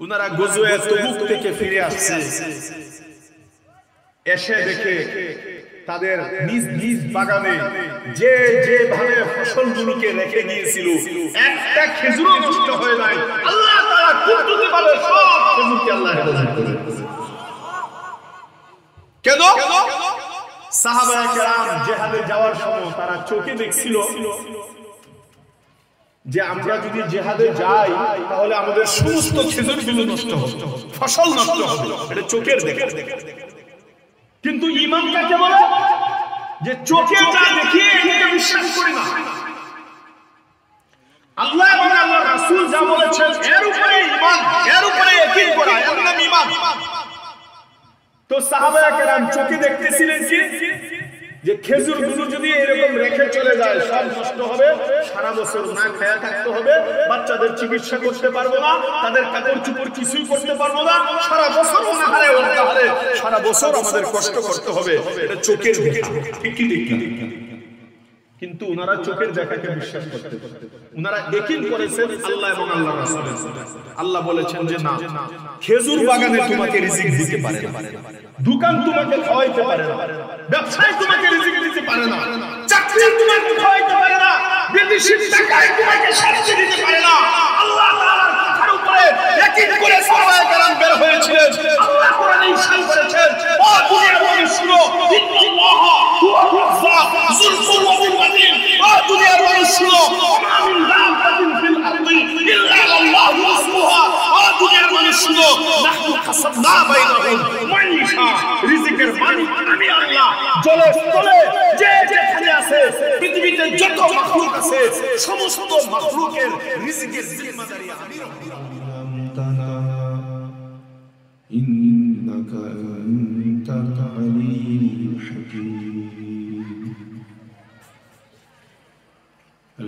উনারা গজওয়ে তবুক থেকে ফিরে আসছে। এসে দেখে তাদের নিজ নিজ বাগানে যে যেভাবে ফসলগুলোকে রেখে গিয়েছিল একটা খেজুরও নষ্ট হয়ে নাই। আল্লাহ তাআলা কুদরতি ভাবে সব খেজুরকে আল্লাহ হেফাজত করে কেন? সাহাবায়ে কেরাম জিহাদে যাওয়ার সময় তারা চোখে দেখছিল যে আমরা যদি জেহাদে যাই, তাহলে আমাদের সমস্ত খেজুরগুলো নষ্ট হবে, ফসল নষ্ট হবে, এটা চোখের দেখে। কিন্তু ইমান কাকে বলে? যে চোখে যা দেখি এটাকে বিশ্বাস করি না। আল্লাহ এবং আল্লাহ রাসূল যা বলেছেন, এর উপরে ঈমান, এর উপরে ইয়াকিন করা, এর নাম ঈমান। তো সাহাবায়ে কেরাম চোখে দেখতেছিলেন কি? যে খেজুরগুলো যদি এরকম রেখে চলে যায় সব নষ্ট হবে সারা বছর না খায়া থাকতে হবে বাচ্চাদের চিকিৎসা করতে পারব না তাদের কাপড় চুপড় কিছুই করতে পারব না সারা বছর অনাহারে অনাহারে সারা বছর আমাদের কষ্ট করতে হবে এটা চোখের ঠিকই ঠিক কি? কিন্তু ওনারা চোখের দেখাকে বিশ্বাস করতে ওনারা একিন করেছেন আল্লাহ এবং আল্লাহ রাসূলের আল্লাহ বলেছেন যে না, খেজুর বাগানে তোমাকে রিজিক দিতে পারে না। দোকান তোমাকে খাওয়াইতে পারে না। ব্যবসায় তোমাকে রিজিক দিতে পারে না। চাকরি তোমাকে খাওয়াইতে পারে না। বিদেশি টাকায় তোমাকে শান্তি দিতে পারে না। আল্লাহ তাআলার কথার উপরে ইয়াকিন করে সাহাবায়ে কেরাম বের হয়েছিলেন। আল্লাহ কোরআনে ইরশাদ করেছেন, ও দুনিয়ার মানুষ শুনো, ইন্নাল্লাহ হুয়া রাজ্জাক যুল কুওয়াতিল মাতিন ও দুনিয়ার মানুষ শুনো মা মিন দাব্বাতিন ফিল আরদি ইল্লা আল্লাহু। সমস্ত মাখলুকের রিজিকের জিম্মাদারি আমি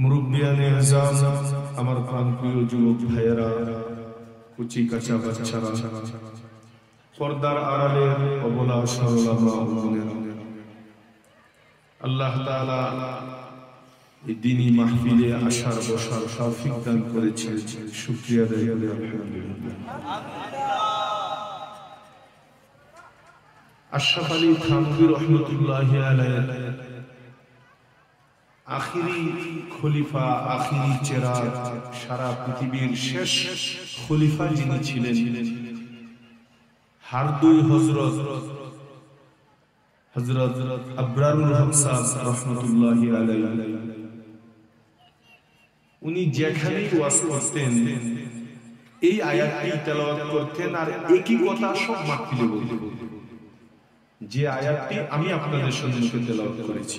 মুরব্বিয়ানে আযম আমার প্রাণপ্রিয় যুবক ভাইয়েরা, কুচি কাঁচা বাচ্চারা, পর্দার আড়ালে অবলা সরলা আল্লাহ তাআলা মাহফিলে আসার, বসার তৌফিক দান করেছেন। শুকরিয়া আশরাফ আলী থানভী রহমতুল্লাহি আখিরি খলিফা, আখিরি চেরাগ, সারা পৃথিবীর শেষ খলিফা যিনি ছিলেন, হারদুই হযরত আবরারুল হক রহমতুল্লাহি উনি যেখানেই করতেন, এই আয়াতটি তেলাওয়াত করতেন আর একই কথা সব মাহফিলে যে আয়াতটি আমি আপনাদের সম্মুখে তেলাওয়াত করেছি।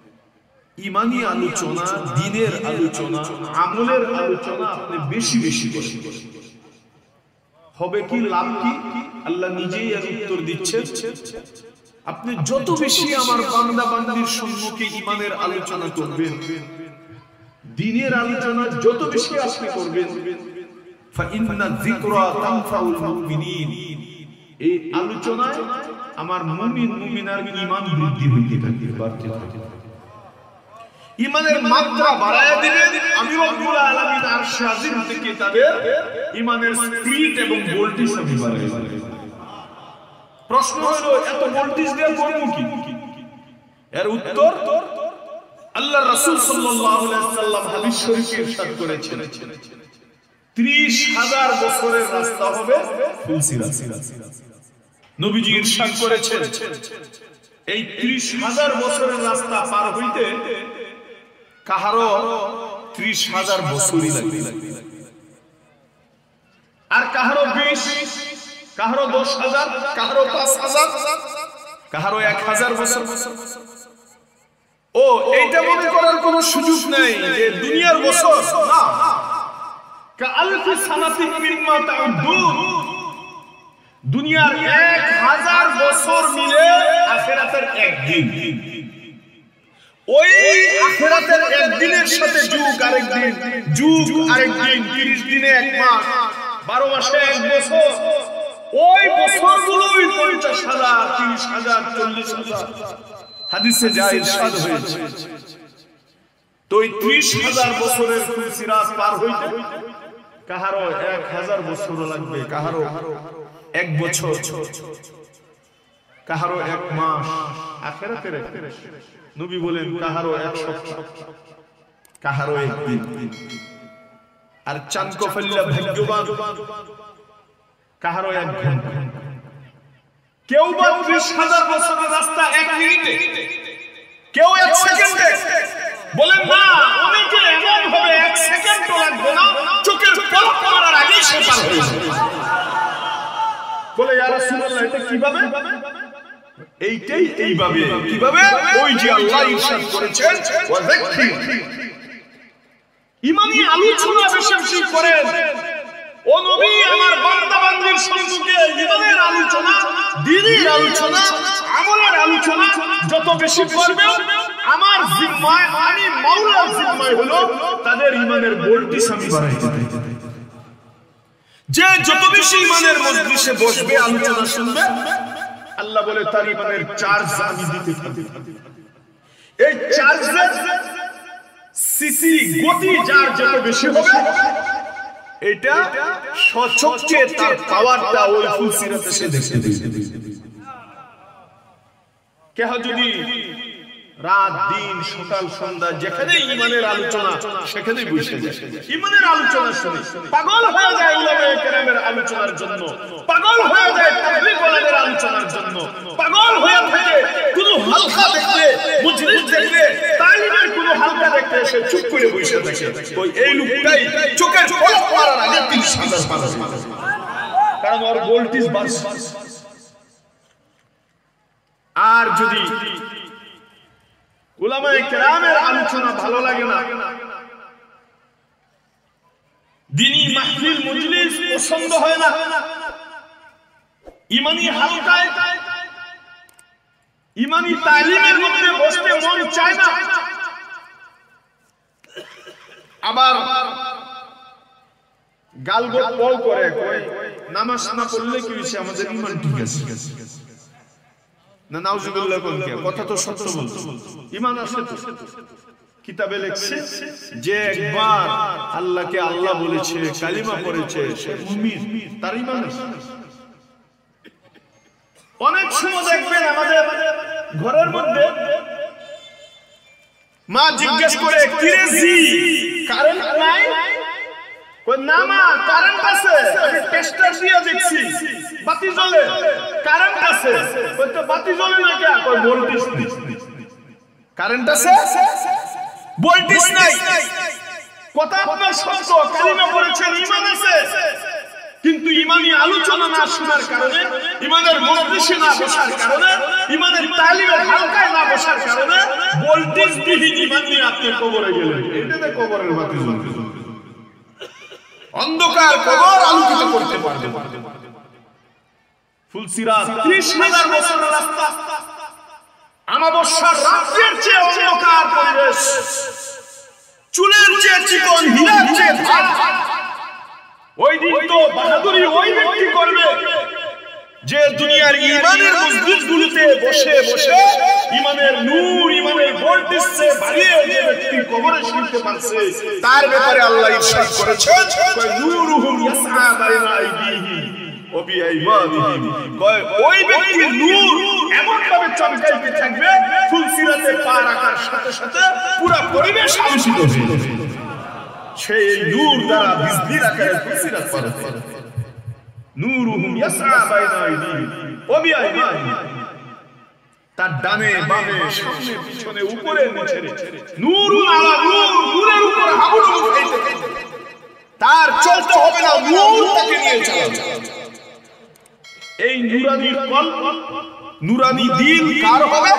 ইমানি আলোচনা, দিনের আলোচনা, আমলের আলোচনা আপনি বেশি বেশি করেন। হবে কি লাভ কি? আল্লাহ নিজেই এর উত্তর দিচ্ছেন। আপনি যত বেশি আমার বান্দা বান্দির সম্মুখে ইমানের আলোচনা করবেন, দিনের আলোচনা যত বেশি আপনি করবেন, ফাইন্না যিকরা তানফাউল মুমিনিন। এই আলোচনায় আমার মুমিন, মুমিনার ঈমান বৃদ্ধি হইতে থাকে বাড়তে থাকে। ইমানের মাত্রা বাড়ায় দিবেন আমি রব্বুল আলামিন আরশে আজিম থেকে তাদের ইমানের স্পিড এবং ভোল্টেজ আমি বাড়াই প্রশ্ন হলো এত ভোল্টেজ দিয়ে করব কি? এর উত্তর আল্লাহ রাসূল সাল্লাল্লাহু আলাইহি সাল্লাম হাদিস শরীফে ইরশাদ করেছেন। 30 হাজার বছরের রাস্তা হবে ফুলসিরাত। নবীজি ইরশাদ করেছেন। এই ত্রিশ হাজার বছরের রাস্তা পার হইতে কাহারো ত্রিশ হাজার লাগবে। আর কাহারো বিশ, কাহারো দশ হাজার, কাহারো পাঁচ হাজার, কাহারো এক হাজার বছর। ও, এইটা মনে করার কোন সুযোগ নেই যে দুনিয়ার বছর। না। দুনিয়ার এক হাজার বছর মিলে আখেরাতের একদিন। ওই আখেরাতের একদিনের সাথে যুগ আরেকদিন যুগ আরেকদিন তিরিশ দিনে এক মাস, বারো মাসে এক বছর। ওই বছরগুলোই পঞ্চাশ হাজার, তিরিশ হাজার, চল্লিশ হাজার। হাদিসে যা ইরশাদ হয়েছে। তো ওই ত্রিশ হাজার বছরের সিরাজ পার হইতে কাহারো এক হাজার বছর লাগবে কাহারো এক বছর। কাহারো এক মাস। আখেরাতের নবী বলেন, কাহারো এক সপ্তাহ কাহারো একদিন আর চানকফল্লা ভাগ্যবান, কাহারো এক ঘণ্টা কেউ বা ত্রিশ হাজার বছরের রাস্তা এক মিনিটে, কেউ এক সেকেন্ডে বলেন, না, অনেকে এমন হবে এক সেকেন্ডও লাগবে না, চোখের পলক মারার আগেই সে পার হয়ে যাবে। বলে, ইয়া রাসূলুল্লাহ, এটা কীভাবে? এইটাই এইভাবে কীভাবে ওই যে আল্লাহ ইরশাদ করেছেন ওয়া ইমানি আলোচনা বেশি করেন ও নবী, আমার বান্দা বান্দির সম্মুখে আলোচনা আলোচনা, আমলের আলোচনা, যত বেশি করবে, আমার জিম্মায়, আমি মাওলার জিম্মায় হলো তাদের ইমানের ভোল্টেজ আমি বাড়াইতে দেব যে যত বেশি ইমানের মজলিসে বসবে, আলোচনা শুনবে আল্লাহ বলে তার ইমানের চার্জ আমি দিতে থাকি। এই চার্জের সিসি গতি যার যত বেশি হবে, এটা সচক্ষে তার পাওয়ারটা ওই ফুলসিরাতে সে দেখতে কেহ যদি রাত, দিন, সকাল, সন্ধ্যা যেখানে ইমানের আলোচনা সেখানে বসে ইমানের আলোচনা শুনে পাগল হয়ে যায় উলামায়ে কেরামের আলোচনার জন্য। পাগল হয়ে যায় তাবলীগ ওয়ালাদের আলোচনার জন্য। পাগল হয়ে থাকে কোন হালকা দেখলে মুজলিস তালিমের কোন হালকা চুপ করে বসে থাকে। ওই এই লোকটাই চোখের পলক মারার আগে তিন কারণ ওর আর যদি আলোচনা ভালো লাগে না। হালকায় চায় না। আবার গালগোল বল করে নামাজ না পড়লে কি হয়েছে? আমাদের ইমান ঠিক আছে। না নাউজুবিল্লাহ কোন কথা তো সত্য বলতো ঈমান আছে তো? কিতাবে লেখছে যে একবার আল্লাহকে আল্লাহ বলেছে কালিমা পড়েছে সে মুমিন। তার আছে। অনেক সময় দেখবেন আমাদের ঘরের মধ্যে মা জিজ্ঞেস করে কিরে জি? কারেন্ট নাই? কারেন্ট আছে। কারেন্ট আছে। নাই। কথা আছে। কিন্তু ইমানি আলোচনা না শোনার কারণে, ইমানের মজলিসে না বসার কারণে, ইমানের তালিমে হালকায় না বসার কারণে ভোল্টেজ আপনি কবরে গেলেন। এটাতে কবরের বাতি জ্বলবে অন্ধকার কবর আলোকিত করতে পারবে। ফুলসিরাত ত্রিশ হাজার বছরের রাস্তা। আমাবস্যার রাত্রের চেয়ে অন্ধকার পরিবেশ। চুলের চেয়ে চিকন হীরার চেয়ে ওই দিন তো বাহাদুরি ওই ব্যক্তি করবে। যে দুনিয়ার ইমানের মজলিস গুলোতে বসে বসে ইমানের নূর, ইমানের ভোল্টেজ বাড়িয়ে যে ব্যক্তি কবরে শুনতে পারছে, তার ব্যাপারে আল্লাহ ইরশাদ করেছেন, কয়, নূরুহুম বাইনা বিআইমানিহিম। কয়, ওই ব্যক্তির নূর এমন ভাবে চমকাইতে থাকবে ফুলসিরাতে পা রাখার সাথে সাথে পুরো পরিবেশ আলোকিত হয়ে সেই নূর দ্বারা বিজলির আকারে ফুলসিরাত নূরুহুম ইয়াসআ বাইনা আইদিহিম ওয়া বিআইমানিহিম তার ডানে বামে সামনে পিছনে উপরে নিচে নূরুন আলা নূর, নূরের উপর হাবুডুবু খাইতে খাইতে তার চলতে হবে না, নূর তাকে নিয়ে চালাবে এই নুরানি কল, নুরানি দিল কার হবে?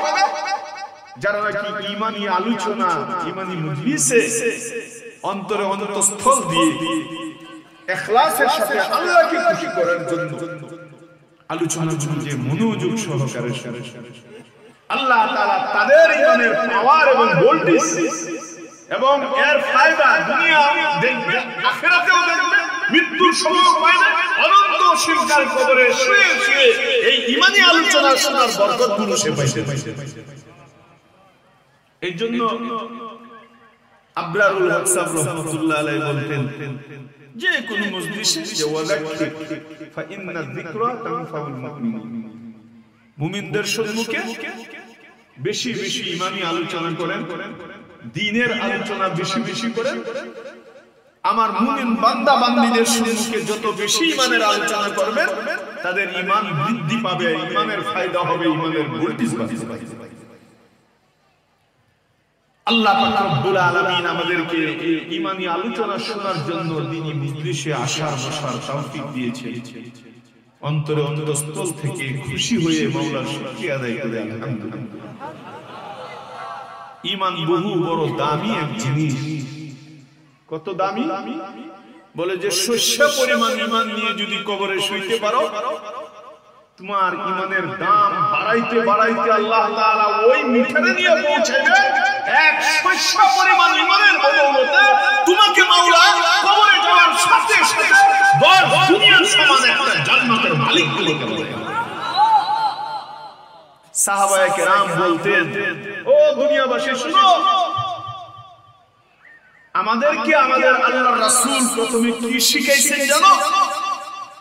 যারা নাকি ইমানি আলোচনা, ইমানি মজলিসে অন্তরে অন্তঃস্থল দিয়ে এখলাসের সাথে আল্লাহকে খুশি করার জন্য। আলোচনা যে মনোযোগ সহকারে আল্লাহ তাআলা তাদের ইমানের পাওয়ার এবং ভোল্টেজ এবং এর ফায়দা দুনিয়া দেখবে আখেরাতেও দেখবে মৃত্যুর সময় পায় না অনন্ত শিরকাল কবরে শুয়ে শুয়ে এই ইমানি আলোচনা শোনার বরকতগুলো সে পাইছে এই জন্য আবরারুল হক সাহেব রহমাতুল্লাহ আলাইহি বলতেন যে কোন মজলিসে যে ওয়াজাক্কির ফা ইন্না যিকরা তানফাউল মুমিনিন মুমিনদের সম্মুখে বেশি বেশি ইমানি আলোচনা করেন দিনের আলোচনা বেশি বেশি করেন আমার মুমিন বান্দা বান্দিদের সম্মুখে যত বেশি ইমানের আলোচনা করবেন তাদের ইমান বৃদ্ধি পাবে ইমানের ফায়দা হবে ইমানের ভোল্টেজ বাড়বে আল্লাহ রব্বুল আলামিন আমাদেরকে আলোচনা শোনার জন্য দিনী মজলিসে আসার বসার তৌফিক অন্তরে অন্তরস্থল থেকে খুশি হয়ে শুকরিয়া আদায় আলহামদুলিল্লাহ। ঈমান বহু বড় দামি এক জিনিস। কত দামি? বলে যে শস্য পরিমাণ ঈমান নিয়ে যদি কবরে শুইতে পারো, তোমার ইমানের দাম বাড়াইতে বাড়াইতে আল্লাহ তাআলা ওই মিটারে নিয়ে পৌঁছাবে এক শস্য পরিমাণ ইমানের বদৌলতে তোমাকে মাওলা কবরে যাওয়ার সাথে সাথে দুনিয়ার সমান একটা জান্নাতের মালিক বলে বলে কেরাম বলতেন, ও দুনিয়াবাসী, শুনো, আমাদেরকে আমাদের আল্লাহর রাসূল প্রথমে কি শিখাইছেন জানো তাআল্লামনাল ঈমান সুম্মা তাআল্লামনাল কুরআন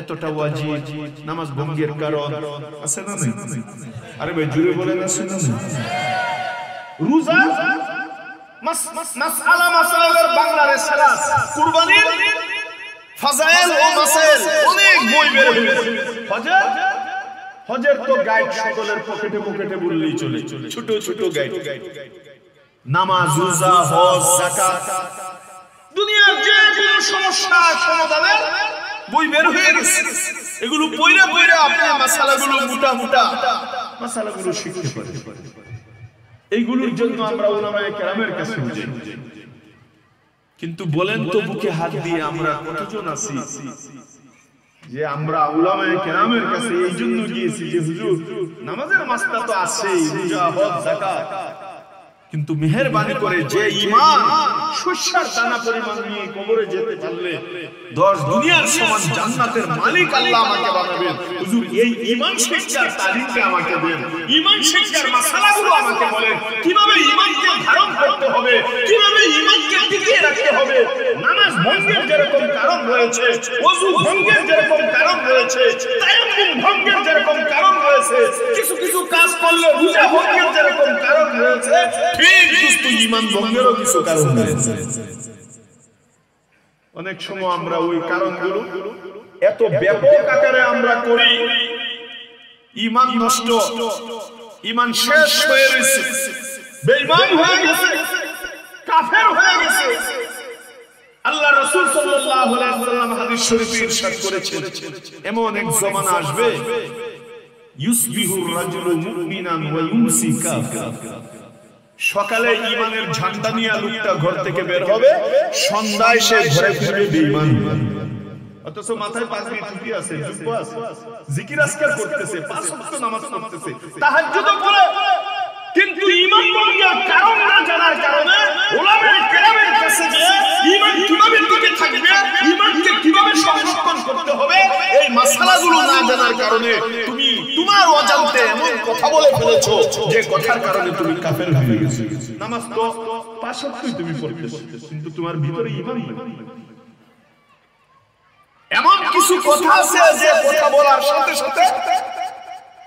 এতটা ওয়াজিব, নামাজ ভঙ্গের কারণ। আছে না নাই? আরে ভাই, জুড়ে বলেন, আছে না নাই? রোজা মাসআলা বাংলা রেসালাস কুরবানির ফাজাইল ও মাসাইল অনেক বই বের হয়েছে হজের? হজের তো গাইড সকলের পকেটে পকেটে বললেই চলে। ছোট ছোট গাইড। নামাজ, রোজা, হজ, যাকাত। দুনিয়ার যে কোনো সমস্যা সমাধানের বই বের হয়ে গেছে। এগুলো পয়রা পয়রা আপনি মাসালাগুলো মোটা মোটা মাসালাগুলো শিখতে পারেন এইগুলোর জন্য আমরা ওলামায়ে কেরামের কাছে যাই। কিন্তু বলেন তো বুকে হাত দিয়ে আমরা কতজন আছি? যে আমরা উলামায়ে কেরামের কাছে এই জন্য গিয়েছি যে হুজুর, নামাজের মাসলা তো আছেই রোজা হজ যাকাত। কিন্তু মেহেরবানি করে যে ইমান শস্যার দানা পরিমাণ নিয়ে কবরে যেতে পারলে দশ দুনিয়ার সমান জান্নাতের মালিক আল্লাহ আমাকে বানাবেন। হুজুর এই ইমান শিক্ষার তালিমটা আমাকে দেন। ইমান শিক্ষার মাসালাগুলো আমাকে বলেন। কীভাবে ইমানকে ধারণ করতে হবে। কীভাবে ইমানকে টিকিয়ে রাখতে হবে? নামাজ ভঙ্গের যেরকম কারণ রয়েছে ওযু ভঙ্গের যেরকম কারণ রয়েছে তায়াম্মুম ভঙ্গের যেরকম কারণ রয়েছে কিছু কিছু কাজ করলে রোজা ভঙ্গের যেরকম কারণ রয়েছে ঠিক দুস্তু ইমান ভঙ্গেরও কিছু কারণ রয়েছে অনেক সময় আমরা ওই কারণগুলো এত ব্যাপক আকারে আমরা করি। ইমান নষ্ট ইমান শেষ হয়ে বেঈমান হয়ে গেছে কাফের হয়ে গেছে। আল্লাহ রাসূল সাল্লাল্লাহু আলাইহি ওয়াসাল্লাম হাদিস শরীফে ইরশাদ করেছেন। এমন এক জমানা আসবে। ইউসবিহু রাজুলু মুমিনান ওয়া ইউমসি কাফিরা। সকালে ইমানের ঝান্ডা নিয়ে লোকটা ঘর থেকে বের হবে সন্ধ্যায় সে ঘরে ফিরবে বেঈমান। অথচ মাথায় পাঁচ টুপি আছে আছে জিকির আজকার করতেছে পাঁচ নামাজ পড়তেছে তাহাজ্জুদ পড়ে। কিন্তু ঈমান ভঙ্গের কারণ না জানার কারণে ওলামায়ে কেরামের কাছে গিয়ে ঈমান কীভাবে টিকে থাকবে ঈমানকে কীভাবে সংরক্ষণ করতে হবে, এই মাসআলাগুলো না জানার কারণে তুমি তোমার অজান্তে এমন কথা বলে ফেলেছো যে কথার কারণে তুমি কাফের হয়ে গেছো। নামাজ তো পাঁচ ওয়াক্তই তুমি পড়তেছো, কিন্তু তোমার ভিতরে ঈমান নেই। এমন কিছু কথা আছে যে কথা বলার সাথে সাথে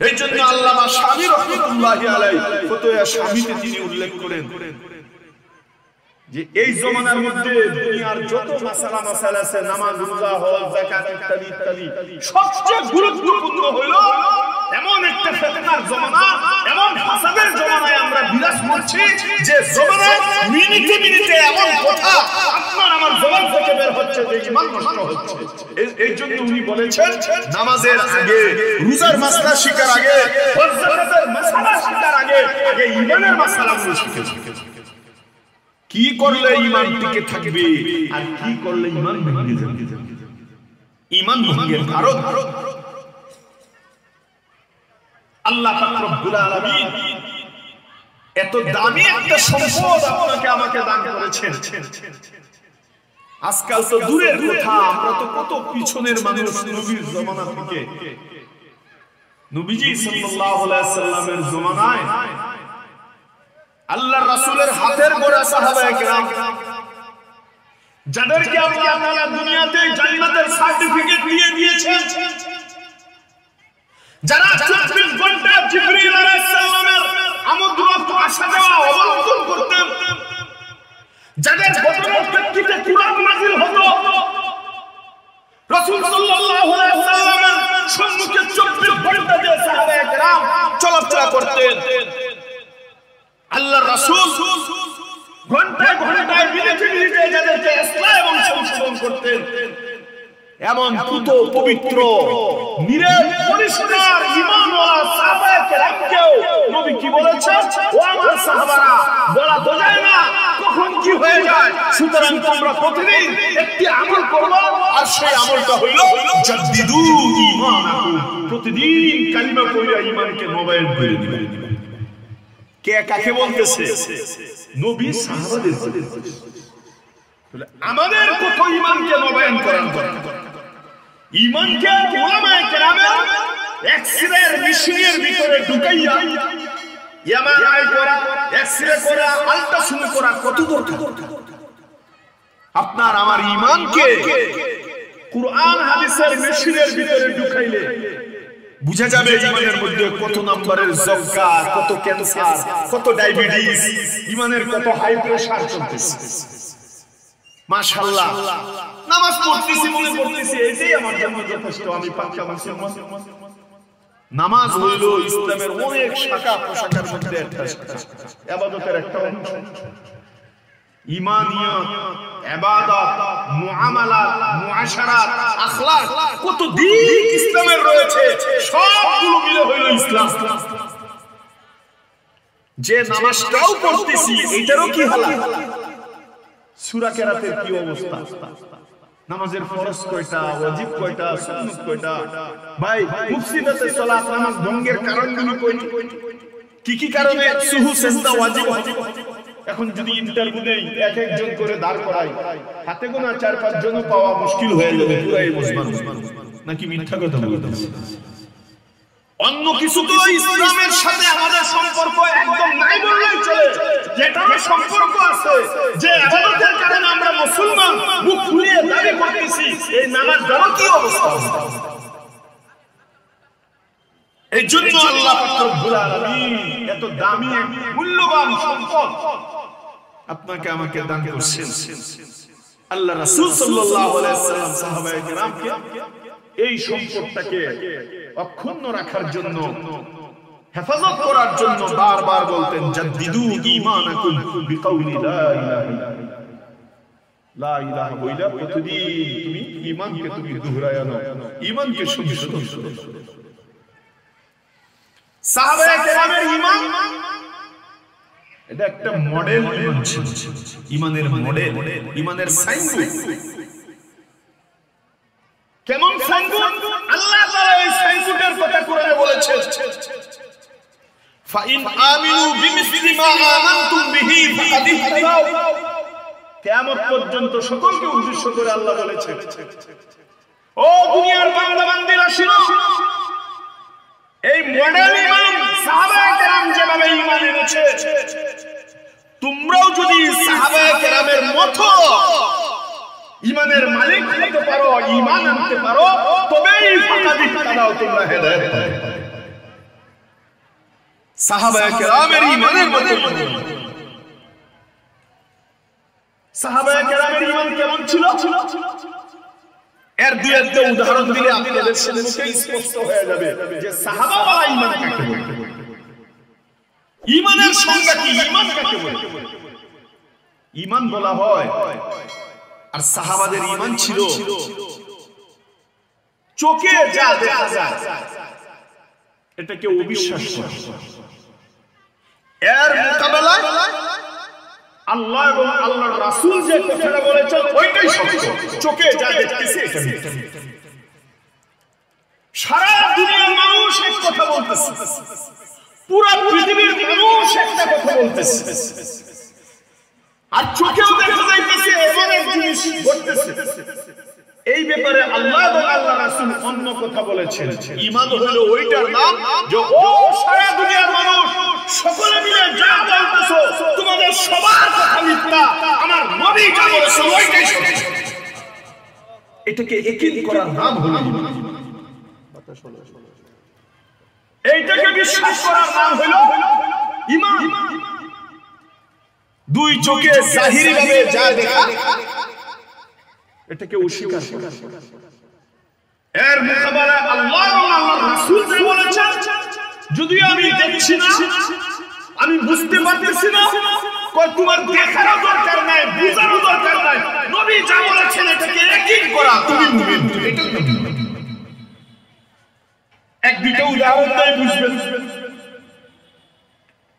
এই জন্য আল্লামা স্বামী রহমতুল্লাহ তিনি উল্লেখ করেন যে এই জমানার মধ্যে দুনিয়ার যত মাসালা মাসালা আছে, নামাজ, রোজা ইত্যাদি ইত্যাদি, সবচেয়ে গুরুত্বপূর্ণ হলো এমন একটা ফিতনার জমানা, এমন ফাসাদের জমানায় আমরা বিরাজ করছি যে জমানায় মিনিটে মিনিটে এমন কথা আপনার আমার জবান থেকে বের হচ্ছে যে ঈমান নষ্ট হচ্ছে। এই- জন্য উনি বলেছেন, নামাজের আগে, রোজার মাসলা শিকার আগে যাকাতের মাসালা শিকার আগে আগে ঈমানের মাসালাগুলো শিখে শিখে কি করলে ইমান টিকে থাকবে আর কি করলে ইমান ভেঙে যাবে? ইমান ভঙ্গের কারণ আল্লাহ এত দামি একটা সম্পদ আপনাকে আমাকে দান করেছেন। আজকাল তো দূরের কথা, আমরা তো কত পিছনের মানুষ নবীর জমানা থেকে। নবীজি সাল্লাল্লাহু আলাইহি সাল্লামের জমানায় আল্লাহ রাসূলের হাতের গোড়া সাহাবায়ে কেরাম, যাদেরকে আল্লাহ তাআলা দুনিয়াতে জান্নাতের সার্টিফিকেট দিয়ে দিয়েছেন যারা 24 ঘণ্টা জিবরিল আলাইহিস সালামের আমোদ রক্ত আসা যাওয়া অবলম্বন করতেন, যাদের ঘটনার প্রেক্ষিতে কুরআন নাযিল হতো, রাসূল সাল্লাল্লাহু আলাইহি সাল্লামের সম্মুখে 24 ঘণ্টা যে সাহাবায়ে কেরাম চলাফেরা করতেন আল্লাহ রাসূল ঘন্টায় ঘন্টায় মিনিটে মিনিটে যাদেরকে ইসলাম এবং সংশোধন করতেন। এমন দ্রুত পবিত্র নিরেট পরিষ্কার ঈমানওয়ালা সাহাবায়ে কেরামকেও নবী কি বলেছেন? ও আমার সাহাবারা বলা তো যায় না কখন কি হয়ে যায়। সুতরাং তোমরা প্রতিদিন একটি আমল করবে আর সেই আমলটা হইল জাদ্দিদু ঈমানাকুম। প্রতিদিন কালিমা পড়িয়া ঈমানকে নবায়ন করে দিবে। কে কাকে বলতেছে? নবী সাহাবাদের বলতেছে। আমাদের কত ইমানকে নবায়ন করার দরকার? ইমানকে ওলামায়ে কেরামের এক্সরের মেশিনের ভিতরে ঢুকাইয়া এমআরআই করা এক্সরে করা আল্ট্রাসাউন্ড করা কত দরকার? আপনার আমার ইমানকে কুরআন, হাদিসের মেশিনের ভিতরে ঢুকাইলে বুঝা যাবে ইমানের মধ্যে কত নম্বরের জক্কা কত ক্যান্সার, কত ডায়াবেটিস, ইমানের কত হাই প্রেসার চলতেছে। মাশাআল্লাহ। নামাজ পড়তেছি মনে পড়তেছি এটাই আমার জন্য যথেষ্ট। আমি পাক্কা মুসলমান নামাজ হইল ইসলামের অনেক শাখা প্রশাখার মধ্যে একটা শাখা। ইবাদতের একটা অংশ। ইমানিয়াত ইবাদত মুআমালাত মুআশারাত আখলাক কত দিক ইসলামের রয়েছে। সবগুলো মিলে হইল ইসলাম। যে নামাজটাও পড়তেছি এটারও কি হালাল? সূরা কি অবস্থা? নামাজের ফরজ কয়টা, ওয়াজিব কয়টা, সুন্নাত কয়টা? ভাই মুফসিদাতে সালাত নামাজ ভঙ্গের কয়টি কি কি কারণে সুহু, সেজদা, ওয়াজিব? এখন যদি ইন্টারভিউ নেই এক একজন করে দাঁড় করাই, হাতে গোনা চার পাঁচ জন পাওয়া মুশকিল হয়ে যাবে মুসলমান। নাকি মিথ্যা কথা বলতেছে? অন্য কিছু তো ইসলামের সাথে আমাদের সম্পর্ক একদম নাই বললেই চলে। যেটার সম্পর্ক আছে যে ইবাদতের কারণে আমরা মুসলমান মুখ ফুলিয়ে দাবি করতেছি এই নামাজ দ্বারা কি অবস্থা? এই জন্য আল্লাহ এত দামি মূল্যবান সম্পদ আপনাকে আমাকে দান করছেন। আল্লাহ রাসূল সাল্লাল্লাহু আলাইহি সাল্লাম সাহাবায়ে কেরামকে এই সম্পদটাকে অক্ষুণ্ণ রাখার জন্য হেফাজত করার জন্য বারবার বলতেন জাদ্দিদু ঈমানাকুম বিকাউলি লা ইলাহা লা ইলাহা বইলা প্রতিদিন তুমি ঈমানকে তুমি দুহরায়া নাও ঈমানকে সংশোধন করো। সাহাবায়ে কেরামের ঈমান এটা একটা মডেল ইমান ছিল। ইমানের মডেল ইমানের সাইনবোর্ড। কেমন সাইনবোর্ড আল্লাহ তাআলা এই সাইনবোর্ডের কথা কোরআনে বলেছেন। ফাইন আমিনু বিমিসলি মা আমানতুম বিহি, ফাকাদ কিয়ামত পর্যন্ত সকলকে উদ্দেশ্য করে আল্লাহ বলেছেন, ও দুনিয়ার বান্দা বান্দিরা শুনো। এই মডেল ইমান সাহাবায়ে কেরাম যেভাবে ইমান এনেছে, তোমরাও যদি সাহাবায়ে কেরামের মতো ইমানের মালিক হতে পারো ইমান আনতে পারো তবেই তারাও তোমরা হেদায়েত পাবে। সাহাবায়ে কেরামের ইমানের মতো সাহাবায়ে কেরামের ইমান কেমন ছিল? এর দুই একটা উদাহরণ দিলে আপনাদের সম্মুখে স্পষ্ট হয়ে যাবে যে সাহাবাওয়ালা ইমান কাকে বলে? ইমানের সংজ্ঞা কি? ইমান কাকে বলে? ইমান বলা হয় আর সাহাবাদের ইমান ছিল চোখে যা দেখা যায়। এটাকে অবিশ্বাস এর মোকাবেলায় আল্লাহ এবং আল্লাহর রাসূল যে কথাটা বলেছেন ওইটাই সত্য। চোখে যা দেখতেছে এটা সারা দুনিয়ার মানুষ এক কথা বলতেছে। পুরো পৃথিবীর মানুষ একটা কথা বলতেছে। আর চোখেও দেখা যাইতেছে, এমন জিনিস ঘটতেছে। এই ব্যাপারে আল্লাহ এবং আল্লাহ রাসূল অন্য কথা বলেছেন। ঈমান হলো ওইটার নাম যে ও সারা দুনিয়ার মানুষ, সকলে মিলে যা বলতেছো তোমাদের সবার কথা মিথ্যা, আমার নবী যা বলেছে ওইটাই এটাকে একিন করার নাম হলো এইটাকে বিশ্বাস করার নাম হলো ঈমান। দুই চোখে জাহিরি ভাবে যা দেখা। এটাকে অস্বীকার করা। এর মোকাবেলায় আল্লাহ এবং আল্লাহর রাসূল যে বলেছেন যদিও আমি দেখছি না আমি বুঝতে পারতেছি না কয় তোমার দেখারও দরকার নাই বুঝারও দরকার নাই নবী যা বলেছেন এটাকে একই করা। তুমি মুমিন এটা এক দুইটা উদাহরণ দেয় বুঝবেন।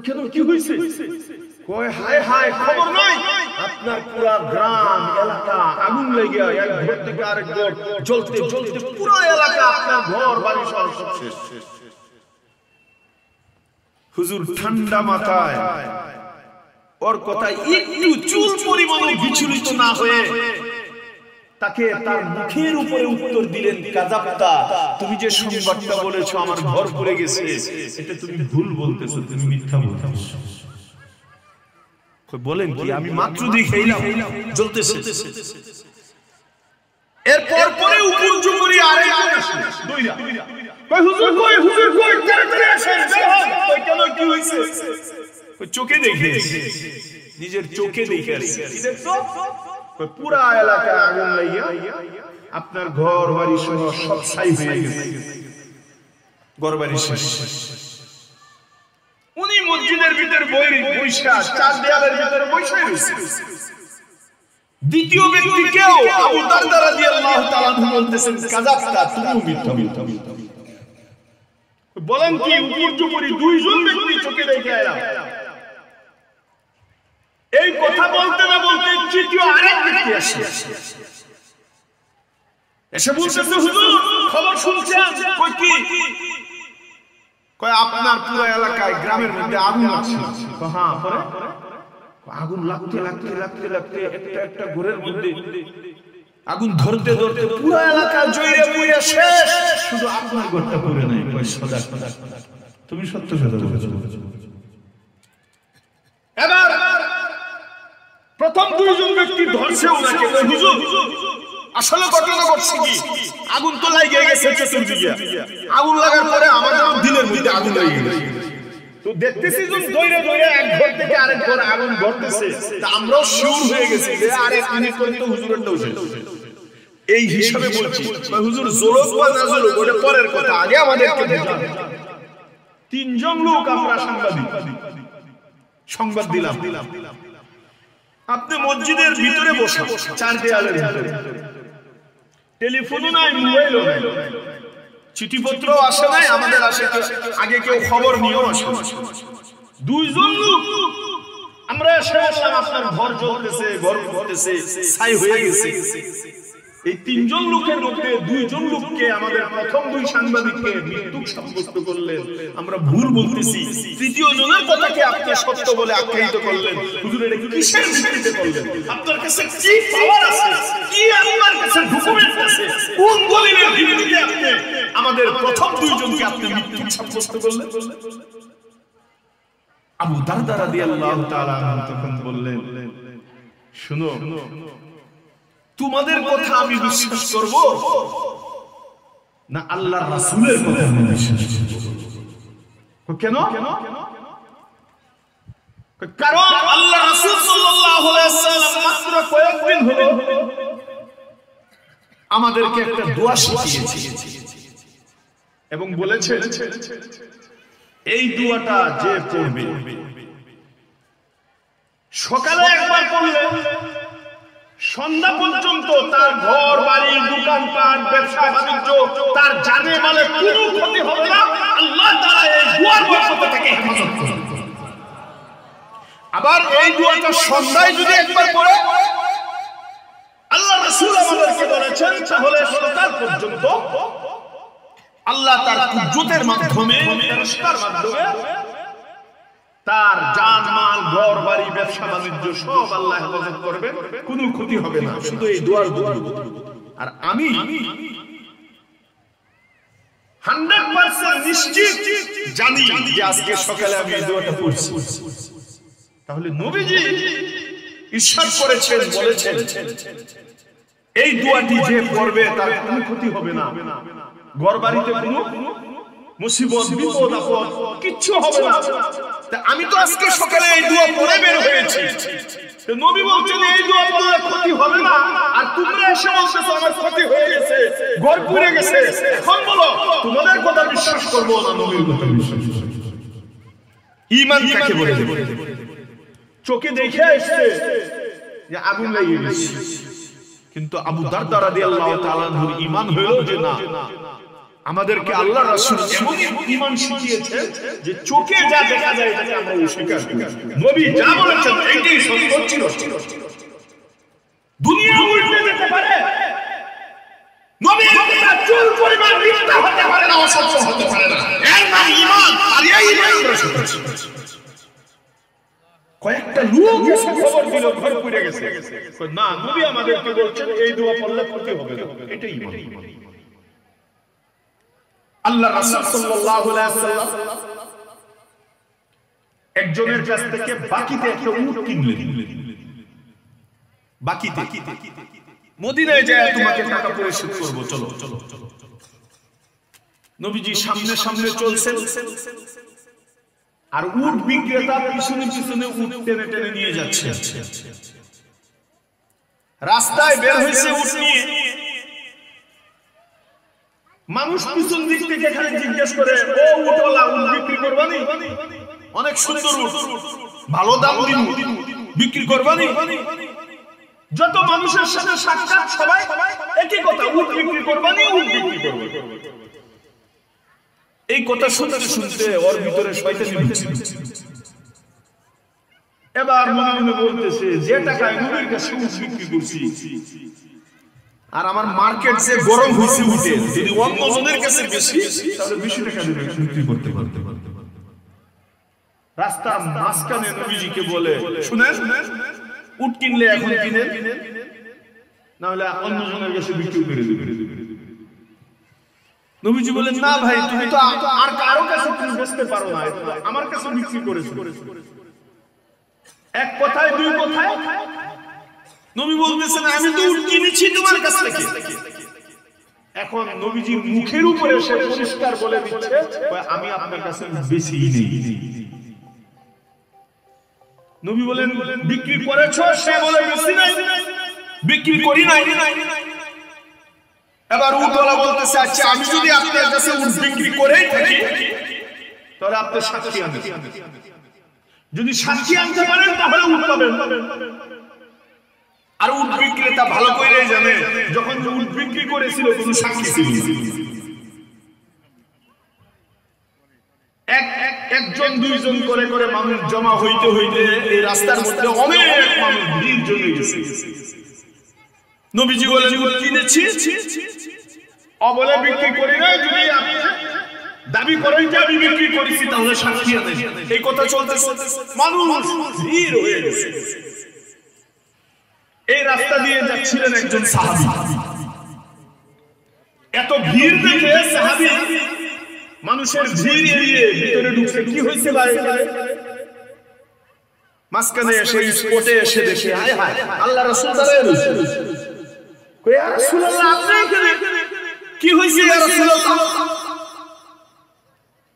কেন কি হইছে? কয় হায় হায় খবর নাই? আপনার পুরা গ্রাম এলাকা আগুন লেগে এক ঘর থেকে আরেক ঘর জ্বলতে জ্বলতে পুরো এলাকা আপনার ঘর বাড়ি সব সব শেষ হুজুর ঠান্ডা মাথায়। ওর কথায় একটু চুল পরিমাণে বিচলিত না হয়ে তাকে তার মুখের উপরে উত্তর দিলেন, কাজাপ্তা, তুমি যে সংবাদটা বলেছ আমার ঘর পড়ে গেছে, এটা তুমি ভুল বলতেছো, তুমি মিথ্যা বলতেছো। বলেন কি, আমি মাত্র দিয়ে খেলাম জ্বলতেছে। এরপর পরে উপর জুমুরি আসে কই, হুজুর কই হুজুর কই আসেন কই, কেন, কি হইছে? চোখে দেখে নিজের চোখে দেখে আসছে কি দেখছ? পুরা এলাকা আগুন লাইয়া আপনার ঘর, বাড়ি সহ সব ছাই হয়ে গেছে। ঘর বাড়ি শেষ। উনি মসজিদের ভিতর বই বৈশা চার দেয়ালের ভিতরে বৈশাই রয়েছে। দ্বিতীয় ব্যক্তি কেউ? আবু দারদা রাদিয়াল্লাহু তাআলা বলতেছেন কাযাবতা তুমিও মিথ্যা মিথ্যা বলেন কি, উপর দুইজন ব্যক্তি চোখে দেখে এলাম। এই কথা বলতে না বলতে তৃতীয় আরেক ব্যক্তি আসে। এসে বলতেছে, হুজুর, খবর শুনছেন? কই কি? কয়, আপনার পুরো এলাকায় গ্রামের মধ্যে আগুন লাগছে হ্যাঁ পরে? আগুন লাগতে লাগতে লাগতে লাগতে একটা একটা ঘরের মধ্যে আগুন ধরতে ধরতে পুরো এলাকা জয়রে পুড়ে শেষ। শুধু আপনার ঘরটা পুড়ে নাই। কয়, সদা তুমি সত্য কথা বলেছ। এবার প্রথম দুইজন ব্যক্তি ধরছে হুজুর, আসলে ঘটনা ঘটছে কি? আগুন তো লাগিয়ে গেছে আগুন লাগার পরে আমাদের দিলের মধ্যে আগুন লেগে গেছে। তো দেখতেছি যে দইরে দইরে এক ঘর থেকে আরেক ঘর আগুন ভরতেছে তা আমরাও শিউর হয়ে গেছি যে এই হিসাবে বলছি হুজুর জোলক বা না জোলক ওটা পরের কথা। আগে আমাদেরকে তিনজন লোক আমরা সাংবাদিক। সংবাদ দিলাম। আপনি মসজিদের ভিতরে বসে চার দেয়ালের ভিতরে। টেলিফোনও নাই মোবাইলও নাই। চিঠিপত্র আসে নাই আমাদের আসে আগে কেউ খবর নিয়েও আসে দুইজন লোক আমরা এসে আসলাম আপনার ঘর জ্বলতেছে ঘর ঘটেছে ছাই হয়ে গেছে। এই তিনজন লোকের মধ্যে দুইজন লোককে আমাদের প্রথম দুই সাংবাদিককে মৃত্যু সাব্যস্ত করলেন আমরা ভুল বলতেছি। তৃতীয় জনের কথাকে আপনি সত্য বলে আখ্যায়িত করলেন। হুজুর, এটা কি কিসের ভিত্তিতে করলেন? আপনার কাছে কি পাওয়ার আছে? কি আপনার কাছে ডকুমেন্ট আছে? কোন দলিলের ভিত্তিতে আপনি আমাদের প্রথম দুইজনকে আপনি মৃত্যু সাব্যস্ত করলেন? আবু দারদা রাদিয়াল্লাহু তাআলা তখন বললেন, শুনো তোমাদের কথা আমি বিশ্বাস করব? না আল্লাহ রাসূলের কথা আমি বিশ্বাস করব। কেন? কারণ আল্লাহ রাসূল সাল্লাল্লাহু আলাইহি ওয়াসাল্লাম মাত্র কয়েকদিন হলো আমাদেরকে একটা দোয়া শিখিয়েছে এবং বলেছে এই দোয়াটা যে পড়বে সকালে একবার পড়লে সন্ধ্যা পর্যন্ত তার ঘর, বাড়ি দোকানপাট ব্যবসা, বাণিজ্য, তার জানে মালে কোনো ক্ষতি হবে না। আল্লাহ তারা এই দুয়ার বরকত থেকে হেফাজত করবে আবার এই দুয়াটা সন্ধ্যায় যদি একবার পড়ে, আল্লাহ রাসূল আমাদেরকে বলেছেন, তাহলে সকাল পর্যন্ত আল্লাহ তার কুজ্জতের মাধ্যমে ফেরেশতার মাধ্যমে তার জান, মাল, ঘর, বাড়ি, ব্যবসা, বাণিজ্য, সব আল্লাহ হেফাজত করবে কোনো ক্ষতি হবে না, শুধু এই দোয়ার বদল আর আমি হান্ড্রেড পার্সেন্ট নিশ্চিত জানি যে আজকে সকালে আমি এই দোয়াটা পড়ছি। তাহলে নবীজি ঈশ্বর করেছেন, বলেছেন, এই দোয়াটি যে পড়বে তার কোনো ক্ষতি হবে না। ঘর, বাড়িতে কোনো মুসিবত বিপদ আপদ কিচ্ছু হবে না। তা আমি তো আজকে সকালে এই দোয়া পড়ে বের হয়েছি। নবী বলছেন এই দোয়া পড়লে ক্ষতি হবে না আর তোমরা এসে বলতেছো আমার ক্ষতি হয়ে গেছে ঘর পুড়ে গেছে। এখন বলো তোমাদের কথা বিশ্বাস করব না নবীর কথা বিশ্বাস করব? ঈমান কাকে বলে? চোখে দেখে এসছে যে আগুন লেগে গেছে কিন্তু আবু দারদা রাদিয়াল্লাহু তাআলা আনহুর ঈমান হলো যে না? আমাদেরকে আল্লাহ রাসূল এমন ঈমান শিখিয়েছে যে চোখে যা দেখা যায় এটাকে আমরা অস্বীকার করি। নবী যা বলেছেন এইটাই সত্য ছিল। দুনিয়া উল্টে যেতে পারে। নবীর কথা চুল পরিমাণ মিথ্যা হতে পারে না অসত্য হতে পারে না। এর নাম ঈমান আর এই ঈমান আমরা শিখেছি কয়েকটা লোক এসে খবর দিল ঘর পুড়ে গেছে। না নবী আমাদেরকে বলছেন এই দোয়া পড়লে ক্ষতি হবে না। এটাই ঈমান। আল্লাহ একজনের কাছ থেকে বাকিতে একটা উট বাকিতে। মদিনায় যায়, তোমাকে টাকা চলো চলো। নবীজি সামনে সামনে চলছেন। আর উট বিক্রেতা পিছনে পিছনে উট টেনে টেনে নিয়ে যাচ্ছে। রাস্তায় বের হয়েছে উট নিয়ে। মানুষ পিছন দিক থেকে খালি জিজ্ঞেস করে ও উটওয়ালা উট বিক্রি করবানি? অনেক সুন্দর ভালো দাম দিন বিক্রি করবানি? যত মানুষের সাথে সাক্ষাৎ সবাই একই কথা উট বিক্রি করবানি উট বিক্রি করবে। এই কথা শুনতে শুনতে ওর ভিতরে শয়তানি ঢুকছে এবার মনে মনে বলতেছে যে টাকায় নবীর কাছে উট বিক্রি করছি আর আমার মার্কেট যে গরম হয়েছে উঠে, যদি অন্য জনের কাছে বেশি, তাহলে বেশি টাকা দিবে বিক্রি করতে পারতে রাস্তার মাঝখানে নবীজিকে বলে, শুনেন, উট কিনলে এখন কিনে না হলে অন্য জনের কাছে বিক্রি করে দেবে। নবীজি বলেন, না ভাই, তুমি তো আর কারও কাছে তুমি বেচতে পারো না, আমার কাছে বিক্রি করেছ। এক কথায়, দুই কথায় নবী বলতেছেন আমি তো উট কিনেছি তোমার কাছ থেকে। এখন নবীজির মুখের উপরে সে পরিষ্কার বলে দিচ্ছে "ভাই, আমি আপনার কাছে বেশি নেই। নবী বলেন বিক্রি করেছ? সে বলে বেশি নাই। বিক্রি করি নাই। এবার উটওয়ালা বলতেছে আচ্ছা আমি যদি আপনার কাছে উট বিক্রি করেই থাকি তাহলে আপনার সাক্ষী আনবেন যদি সাক্ষী আনতে পারেন তাহলে উট পাবেন আর উট বিক্রেতা ভালো করে জানে, যখন উট বিক্রি করেছিল কোনো সাক্ষী ছিল একজন, দুইজন করে করে মানুষ জমা হইতে হইতে এই রাস্তার মধ্যে অনেক মানুষ ভিড় জমে গেছে। নবীজি কিনেছি, অবলে বিক্রি করি না, যদি দাবি করেন যে আমি বিক্রি করেছি, তাহলে সাক্ষী এই কথা চলতেছে। মানুষ ভিড় হয়ে গেছে। এই রাস্তা দিয়ে যাচ্ছিলেন একজন সাহাবী। এত ভিড় দেখে সাহাবী মানুষের ভিড় এড়িয়ে ভিতরে ঢুকছে। কি হয়েছে মাঝখানে এসে স্পটে এসে দেখে, হায় হায়, আল্লাহ রাসূল দাঁড়িয়ে কি হয়েছে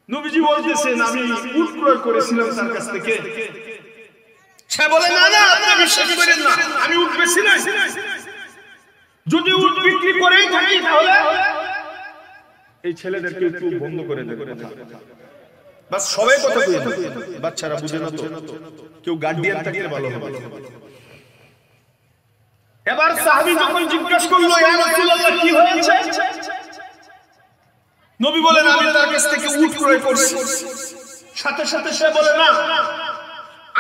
নবীজি বলতেছেন, আমি উট ক্রয় করেছিলাম তার কাছ থেকে। সে বলে না না আপনি বিশ্বাস করেন না। আমি উট বেশি না যদি উট বিক্রি করেই থাকি তাহলে? এই ছেলেদেরকে একটু বন্ধ করে দেবে বাস সবাই কথা না বাচ্চারা বুঝে না তো। কেউ গার্ডিয়ান থাকলে ভালো হবে। এবার সাহাবী যখন জিজ্ঞেস করল ইয়া রাসূলুল্লাহ কি হয়েছে? নবী বলেন আমি তার কাছ থেকে উট ক্রয় করছি। সাথে সাথে সে বলে না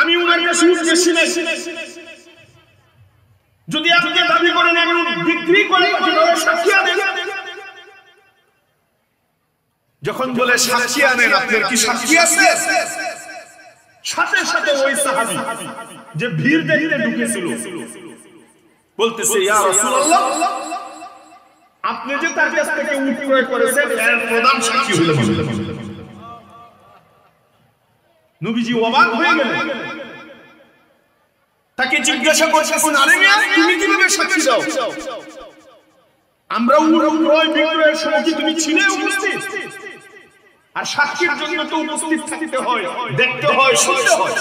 আমি কাছে উট বেশি যদি আপনি দাবি করেন আমি বিক্রি করে সাক্ষী আনেন। যখন বলে সাক্ষী আনেন, আপনার কি সাক্ষী আছে? সাথে সাথে ওই সাহাবী যে ভিড় দেখতে ঢুকেছিল, বলতেছে, ইয়া রাসূলুল্লাহ, আপনি যে তার কাছ থেকে উট ক্রয় করেছেন, এর প্রধান সাক্ষী হলেন। নবীজি অবাক হয়ে গেলেন। তাকে জিজ্ঞাসা করতেছেন আরে মিয়া তুমি কীভাবে সাক্ষী দাও? আমরা ক্রয় বিক্রয়ের সময় কি তুমি ছিলে উপস্থিত? আর সাক্ষীর জন্য তো উপস্থিত থাকতে হয়, দেখতে হয়, শুনতে হয়।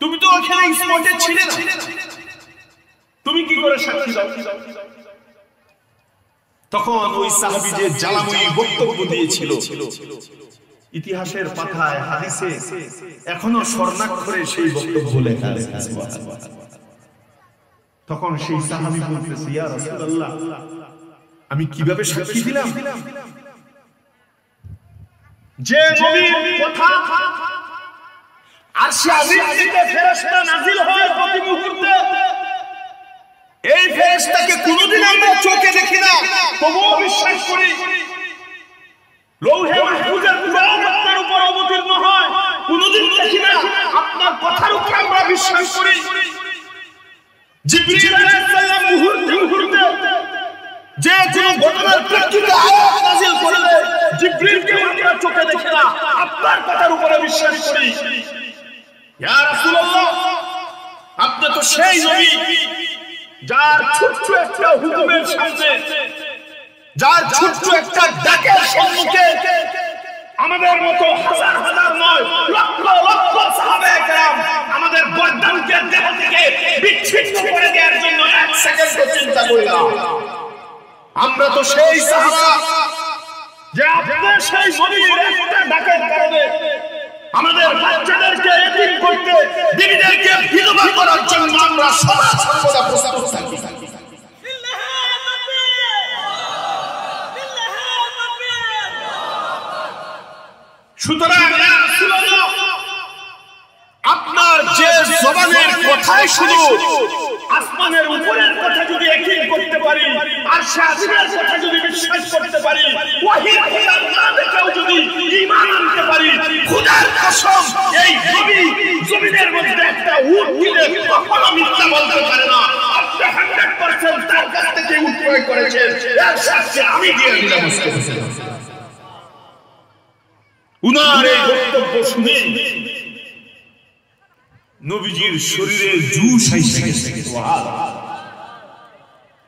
তুমি তো ওখানে স্পটে ছিলে না। তুমি কি করে সাক্ষী দাও? তখন ওই সাহাবী যে জ্বালাময়ী বক্তব্য দিয়েছিল ইতিহাসের পাতায়, হাদিসে এখনও স্বর্ণাক্ষরে সেই বক্তব্য লেখা তখন সেই সাহাবী বলতেছে, ইয়া রাসূলুল্লাহ, আমি কীভাবে সাক্ষী দিলাম? যে নবীর কথা আর সে আজিমতে ফেরেশতা নাজিল হয় প্রতি মুহূর্তে এই ফেরেশতাকে কোনোদিন আমরা চোখে দেখি না, তবুও বিশ্বাস করি লৌহে মাহফুজের উপর অবতীর্ণ হয়। কোনোদিন দেখি আপনার কথার উপর আমরা বিশ্বাস করি। জিবরিল আলাইহিস সালাম মুহূর্তে মুহূর্তে যে কোনো ঘটনার প্রেক্ষিতে আয়াত নাযিল করলে জিবরিলকে আমরা চোখে দেখি না। আপনার কথার উপরে বিশ্বাস করি। ইয়া রাসূলুল্লাহ, আপনি তো সেই নবী যার ছোট্ট একটা হুকুমের সামনে যার ছোট্ট একটা ডাকের সম্মুখে আমাদের মতো হাজার হাজার নয় লক্ষ লক্ষ সাহাবে کرام আমাদের গর্দানকে দেহ থেকে বিচ্ছিন্ন করে দেওয়ার জন্য এক সেকেন্ড চিন্তা করি না আমরা তো সেই সাহাবা যে আপনার সেই নবীর একটা ডাকের কারণে আমাদের বাচ্চাদেরকে এতিম করতে বিবিদেরকে বিধবা করার জন্য আমরা সদা সর্বদা প্রস্তুত থাকি সুতরাং আপনার যে জবানের কথাই শুধু আসমানের উপরের কথা যদি একই করতে পারি, আর শাহিদের কথা যদি বিশ্বাস করতে পারি ওয়াহির খোদা না দেখেও যদি ঈমান আনতে পারি, খোদার কসম, এই নবী জমিনের মধ্যে একটা উট দিলে কখনো মিথ্যা বলতে পারে না। আপনি 100% তার কাছ থেকে উট ক্রয় করেছেন। আমি দিয়ে দিলাম। উনার এই বক্তব্য শুনে নবীজির শরীরে জুস আইসে গেছে।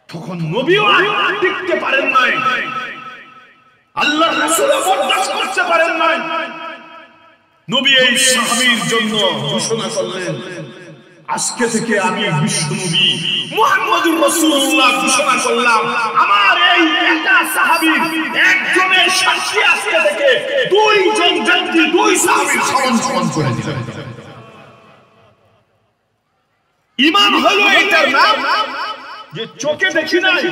তখন নবীও টিকতে পারেন নাই। আল্লাহ রাসূল বরদাস্ত করতে পারেন নাই। নবী এই সাহাবীর জন্য ঘোষণা করলেন আজকে থেকে আমি বিশ্বনবী মুহাম্মদুর রাসূলুল্লাহ ঘোষণা করলাম। আমার এই একা সাহাবী একজনের সাক্ষী থেকে দুইজন ব্যক্তি, দুই সমান সমান করে দিলেন। হলো এটার নাম যে চোখে দেখি নাই,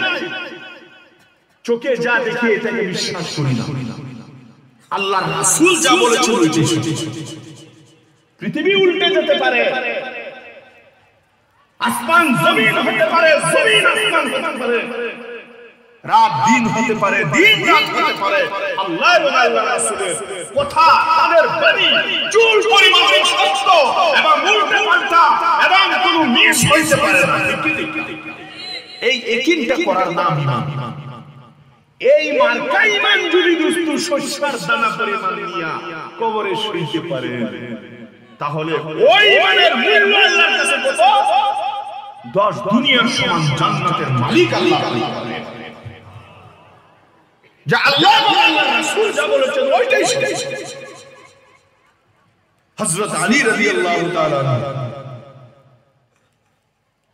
চোখে যা দেখি এটাকে বিশ্বাস করি না। আল্লাহর রাসূল যা পৃথিবী উল্টে যেতে পারে আসমান জমিন হতে পারে, জমিন আসমান হতে পারে। রাত দিন হতে পারে, দিন রাত হতে পারে। আল্লাহ এবং রাসূলের কথা, তাদের বাণী চুল পরিমাণে সত্য এবং উল্টে পাল্টা এবং কোনো মিস হইতে পারে না। এই একিনটা করার নাম ইমান। এই মার্কা ইমান যদি দুস্তু শস্যার দানা পরিমাণ নিয়া কবরে শুইতে পারে, তাহলে ওই ইমানের মূল্য আল্লাহর কাছে কত দশ দুনিয়ার সমান জান্নাতের মালিক আল্লাহ। যা আল্লাহ এবং আল্লাহর রাসূল যা বলেছেন, ওইটাই হযরত আলী রাদিয়াল্লাহু তাআলা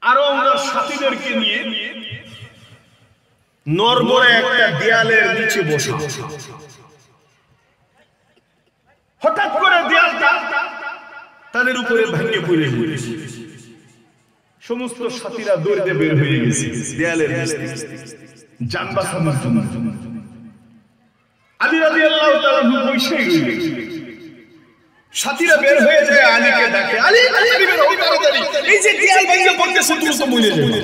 আরও ওনার সাথীদেরকে নিয়ে নরবরে একটা দেয়ালের নিচে বসা। হঠাৎ করে দেয়ালটা তাদের উপরে ভেঙে পড়ে গেছে সমস্ত সাথীরা দৌড়ে বের হয়ে গেছে। দেয়ালের যান বাঁচানোর জন্য আলী তাআলা বসে রইলেন সাথীরা বের হয়ে যায় আলীকে ডাকে আলী এই যে দেয়াল ভেঙে পড়তেছে তুমি তো মরে যাবে।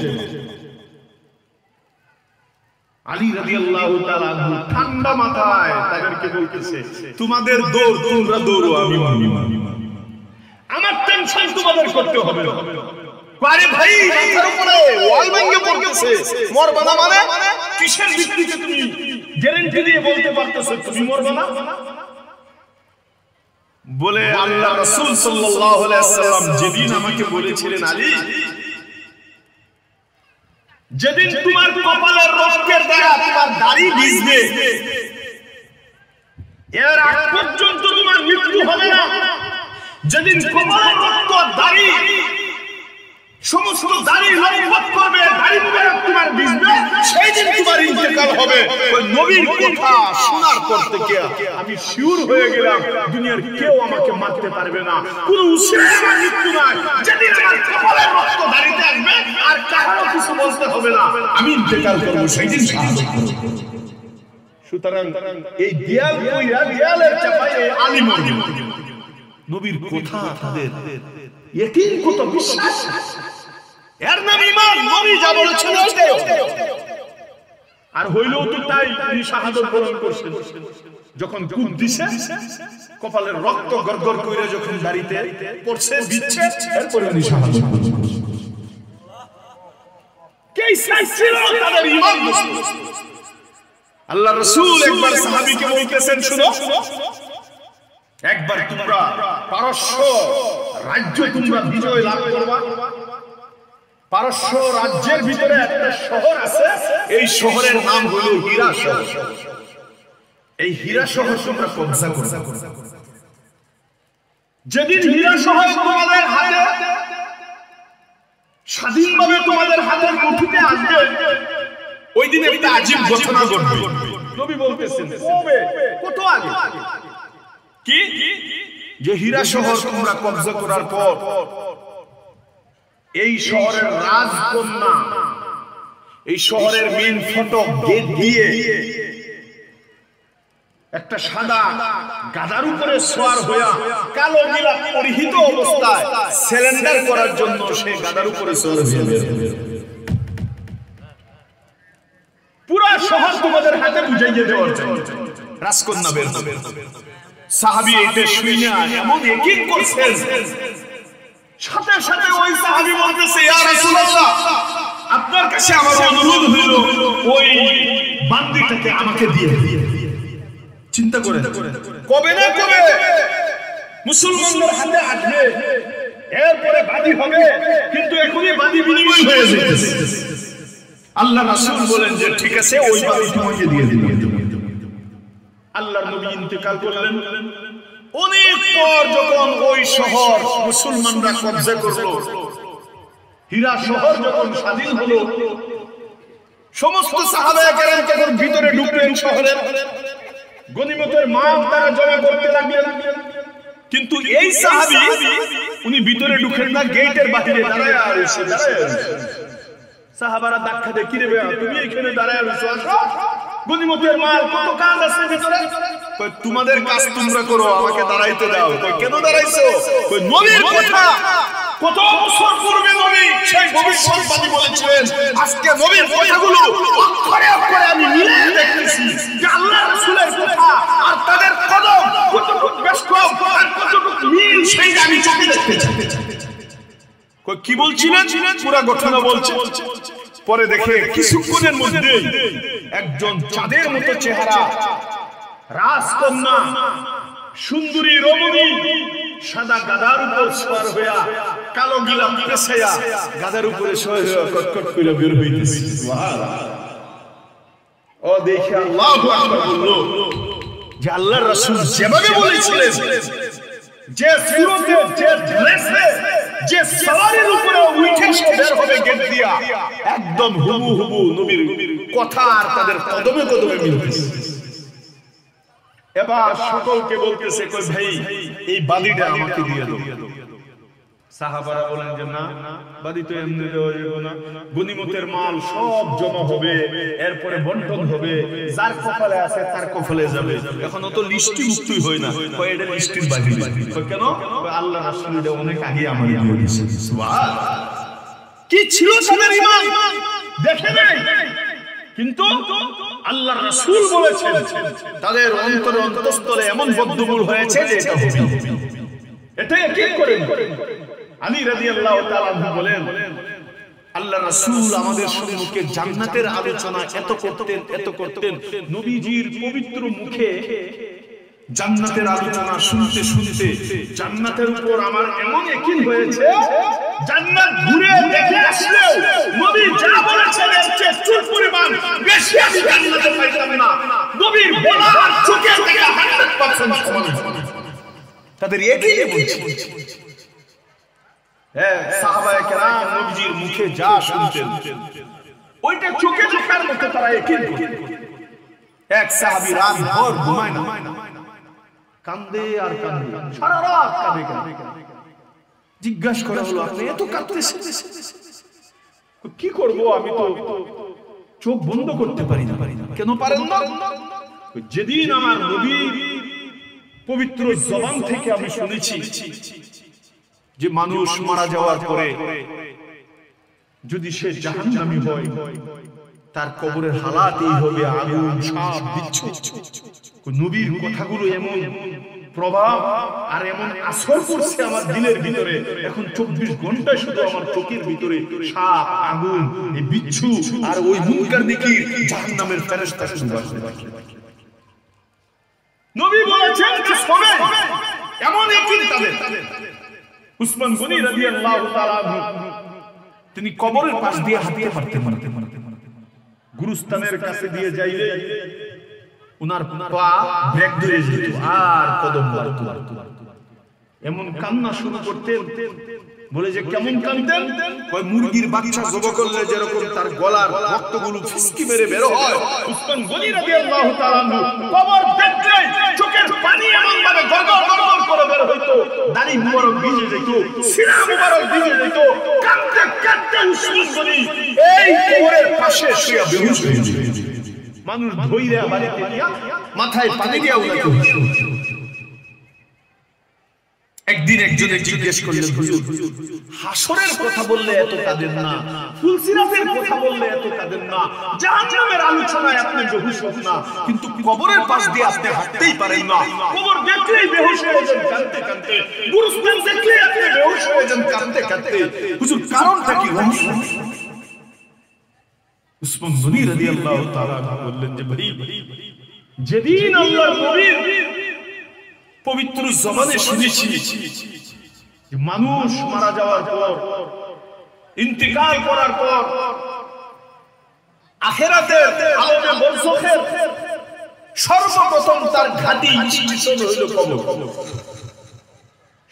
আলী তাআলা আনহু ঠান্ডা মাথায় তাদেরকে বলতেছে তোমাদের দৌড় তোমরা দৌড়ো আমি আমার টেনশন তোমাদের করতে হবে আরে ভাই মাথার উপরে ওয়াল ভেঙে পড়তেছে। মরবা না মানে? কিসের ভিত্তিতে তুমি গ্যারান্টি দিয়ে বলতে পারতেছো তুমি মরবা না বলে আল্লাহ রাসূল সাল্লাল্লাহু আলাইহি ওয়াসাল্লাম যেদিন আমাকে বলেছিলেন আলী যেদিন তোমার কপালের রক্তের দ্বারা তোমার দাড়ি ভিজবে এর আগ পর্যন্ত তোমার মৃত্যু হবে না। যেদিন কপালের রক্ত দাড়ি সমস্ত দাড়ি লম্বত করবে দাড়ি মুবারক তোমার ভিজবে। সেই দিন তোমার ইন্তেকাল হবে। ওই নবীর কথা শোনার পর থেকে আমি শিওর হয়ে গেলাম দুনিয়ার কেউ আমাকে মারতে পারবে না। কোনো উসিলে আমার মৃত্যু নাই। যেদিন আমার কপালের রক্ত দাড়িতে আসবে আর কারও কিছু বলতে হবে না। আমি ইন্তেকাল করব সেই দিন শাহাদত করব। সুতরাং এই দেয়াল কইরা দেয়ালের চাপায় এই নবীর কথা তাদের ইয়কিন কত বিশ্বাস এর নাম ইমান নবী যা বলেছেন আর হইলেও তো তাই তিনি শাহাদত বরণ করছেন। যখন কূপ দিছে কপালের রক্ত গরগর কইরা যখন দাড়িতে পড়ছে দিচ্ছে এরপরে উনি শাহাদত বরণ করছেন। আল্লাহ রাসূল একবার সাহাবীকে বলতেছেন শুনো। একবার তোমরা পারস্য রাজ্য তোমরা বিজয় লাভ করবা। পারস্য রাজ্যের ভিতরে একটা শহর আছে এই শহরের নাম হলো হীরা শহর। এই হীরা শহর তোমরা কবজা করবে। যেদিন হীরা শহর তোমাদের হাতে স্বাধীনভাবে তোমাদের হাতের মুঠিতে আসবে ওই দিন একটা আজীব ঘটনা ঘটবে। নবী বলতেছেন কবে? কত আগে? কি? যে হীরা শহর তোমরা কবজা করার পর, এই শহরের রাজকন্যা, এই শহরের মেন ফটক গেট দিয়ে একটা সাদা গাদার উপরে সোয়ার হইয়া কালো নীলা পরিহিত অবস্থায় সিলিন্ডার করার জন্য সেই গাদার উপরে সোয়ার হয়ে। পুরা শহর তোমাদের হাতে বুঝাইয়ে দেওয়ার জন্য। রাজকন্যা বের হবে। সাহাবি এটা শুইনা এমন একিন করছেন। সাথে সাথে ওই সাহাবি বলতেছে ইয়া রাসূলুল্লাহ আপনার কাছে আমার অনুরোধ হইল ওই বান্দিটাকে আমাকে দিয়ে। চিন্তা করে কবে না কবে মুসলমানদের হাতে আসবে। এরপরে বাদী হবে। কিন্তু এখনই বাদী বিনিময় হয়ে যাবে আল্লাহ রাসূল বলেন যে ঠিক আছে ওই বাদী তোমাকে দিয়ে দিলাম। আল্লাহর নবী ইন্তেকাল করলেন। অনেক পর যখন ওই শহর মুসলমানরা কবজা করল হীরা শহর যখন স্বাধীন হলো সমস্ত তখন ভিতরে ঢুকলেন শহরে গনিমতের মাল তারা জমা করতে লাগলেন। কিন্তু এই সাহাবী উনি ভিতরে ঢুকেন না গেটের বাইরে দাঁড়ায় সাহাবারা কিরে বেয়া তুমি এখানে দাঁড়ায় আসো। গনিমতের মাল কত কাজ আছে ভিতরে? কই তোমাদের কাজ তোমরা করো আমাকে দাঁড়াইতে দাও। কই কেন দাঁড়াইছো? কই নবীর কথা। কত বছর পূর্বে নবী সেই ভবিষ্যৎবাণী বলেছিলেন আজকে নবীর কথাগুলো অক্ষরে অক্ষরে আমি মিলে দেখতেছি যে আল্লাহ রাসূলের কথা আর তাদের কদম কতটুকু আর কতটুকু মিল সেই আমি চোখে দেখতেছি কই কি বলছিলেন? পুরা ঘটনা বলছে। পরে দেখে কিছুক্ষণের মধ্যে একজন চাঁদের মতো চেহারা রাজকন্যা সুন্দরী রমণী সাদা গাদার উপর সওয়ার হইয়া কালো গিলাম পেছাইয়া গাদার উপরে সওয়ার হইয়া কটকট করে বের হইতেছে। ও দেখে আল্লাহু আকবার বলল যে আল্লাহর রাসূল যেভাবে বলেছিলেন যে সুরতে যে ড্রেসে যে সওয়ারির উপরে উঠে বের হবে একদম হুবু হুবু নবীর কথা আর তাদের কদমে কদমে মিলতেছে। এবার সকলকে বলতেছে, কই ভাই, এই বালিটা আমাকে দিয়ে দাও। সাহাবারা বলেন যে না, বাদি তো এমনি দেওয়া যাবে না। গনিমতের মাল সব জমা হবে, এরপরে বন্টন হবে, যার কপালে আছে তার কপালে যাবে। এখন তো লিস্টি মুক্তি হয় না, কয় এটা বাহিরে। কয় কেন? আল্লাহ রাসূল এটা অনেক আগে আমার দিয়ে দিয়েছে। কি ছিল তাদের ঈমান দেখে নাই। কিন্তু আল্লাহ রাসূল বলেছেন, তাদের অন্তরে অন্তঃস্থলে এমন বদ্ধমূল হয়েছে যে এটা হবে। এটাই কি করেন আলী রাদিয়াল্লাহু তাআলা বলেন আল্লাহ রাসূল আমাদের সম্মুখে জান্নাতের আলোচনা এত করতেন এত করতেন। নবীজির পবিত্র মুখে জান্নাতের আলোচনা শুনতে শুনতে জান্নাতের উপর আমার এমন একই হয়েছে, জান্নাত ঘুরে দেখে আসলেও নবী যা বলেছেন এর চেয়ে চুল পরিমাণ বেশি আমি জান্নাতে পাইতাম না। নবীর বলা আর চোখের দেখা 100% সমান তাদের একই বলছে হ্যাঁ সাহাবায়ে কেরাম নবীজির মুখে যা শুনতেন। ওইটা চোখে দেখার মতো তারা একই এক সাহাবী রাত ভর ঘুমায় না। কান্দে আর কান্দে সারা রাত কাঁদে কাঁদে জিজ্ঞাসা করা হলো আপনি এত কাঁদতেছেন? কি করব? আমি তো চোখ বন্ধ করতে পারি না। পারি না কেন পারেন না? যেদিন আমার নবী পবিত্র জবান থেকে আমি শুনেছি যে মানুষ মারা যাওয়ার পরে যদি সে জাহান্নামী হয় তার কবরের হালাত এই হবে আগুন সাপ বিচ্ছু। নবীর কথাগুলো এমন প্রভাব আর এমন আসর করছে আমার দিলের ভিতরে। এখন চব্বিশ ঘণ্টা শুধু আমার চোখের ভিতরে সাপ আগুন এই বিচ্ছু আর ওই মুনকার দিকে জাহান নামের ফেরেস্তা শুধু নবী বলেছেন যে শোনে এমন একই তাদের। উসমান গনি রাদিয়াল্লাহু তাআলা তিনি কবরের পাশ দিয়ে হাঁটতে পারতেন গুরুস্থানের কাছে দিয়ে যাইলে উনার পা ব্রেক ধরে যেত, আর কদম এমন কান্না শুরু করতেন বলে যে কেমন কানতেন কয় মুরগির বাচ্চা জবা করলে যেরকম তার গলার রক্তগুলো ফিসকি মেরে বের হয়, উসমান গনি রাদিয়াল্লাহু তাআলা কবর দেখলে চোখের পানি এমন ভাবে গড়গড় গড়গড় করে বের হইতো, দাড়ি মুবারক ভিজে যেত সিনা মুবারক ভিজে যেত, কাঁদতে কাঁদতে উসমান গনি এই কবরের পাশে শুয়ে বেহুশ হয়ে যেত মানুষ ধইরা বাড়িতে নিয়া মাথায় পানি দিয়া হুশো একদিন একজনে জিজ্ঞেস করলেন হুজুর হাসরের কথা বললে এত কাঁদেন না? ফুলসিরাতের কথা বললে এত কাঁদেন না? জাহান্নামের আলোচনায় আপনি বেহুশ হন না। কিন্তু কবরের পাশ দিয়ে আপনি হাঁটতেই পারেন না। কবর দেখলেই বেহুশ হয়ে যান কাঁদতে কাঁদতে গুরুস্থান দেখলেই আপনি বেহুশ হয়ে যান কাঁদতে কাঁদতে হুজুর কারণটা কি রহস্য উসমান গনি রাদিয়াল্লাহু তাআলা বললেন যে ভাই যেদিন আল্লাহর নবীর পবিত্র জবানে শুনেছি মানুষ মারা যাওয়ার পর ইন্তিকাল করার পর আখেরাতের আলমে বরজখের সর্বপ্রথম তার ঘাটি স্টেশন হইল কবর।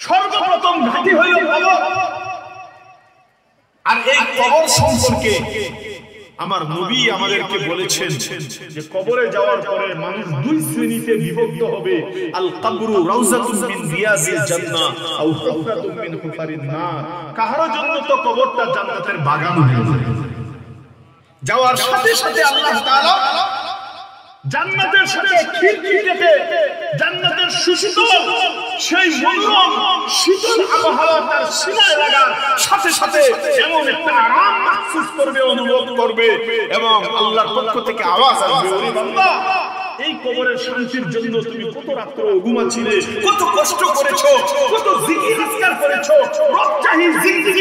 সর্বপ্রথম ঘাটি হইল কবর। আর এই কবর সম্পর্কে আমার নবী আমাদেরকে বলেছেন যে কবরে যাওয়ার পরে মানুষ দুই শ্রেণীতে বিভক্ত হবে। আল কাবরু রাউজাতুন মিন রিয়াজিল জান্নাহ। আও হুফরাতুন মিন হুফারিন নার। কাহার জন্য তো কবরটা জান্নাতের বাগান হয়ে যাবে। যাওয়ার সাথে সাথে আল্লাহ তাআলা জান্নাতের সাথে কেটে জান্নাতের সুশীতল সেই মনোরম শীতল আবহাওয়া তার সিনায় লাগার সাথে সাথে এমন একটা আরাম মাহসুস করবে, অনুভব করবে এবং আল্লাহর পক্ষ থেকে আওয়াজ আসবে, ওরে বান্দা। এই কবরের শান্তির জন্য তুমি কত রাত্র ঘুমাচ্ছিলে? কত কষ্ট করেছ? কত জিকির আজকার করেছ? রব চাহি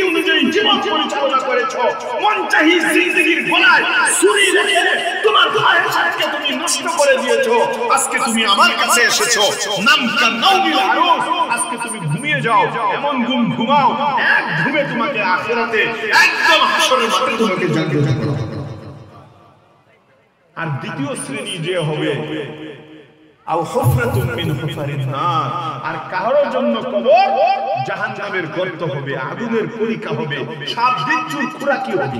অনুযায়ী জীবন পরিচালনা করেছ। মন চাহি জিন্দগির রেখে তোমার সাথে তুমি নষ্ট করে দিয়েছ। আজকে তুমি আমার কাছে এসেছ। নাম আরুস আজকে তুমি ঘুমিয়ে যাও। এমন ঘুম ঘুমাও। এক ঘুমে তোমাকে আখেরাতে একদম হাসরের মাঠে তোমাকে করা হবে। আর দ্বিতীয় শ্রেণি যে হবে আর কারোর জন্য কবর গর্ত হবে আগুনের পরীক্ষা হবে সাপ বিচ্ছুর খোরাকি হবে।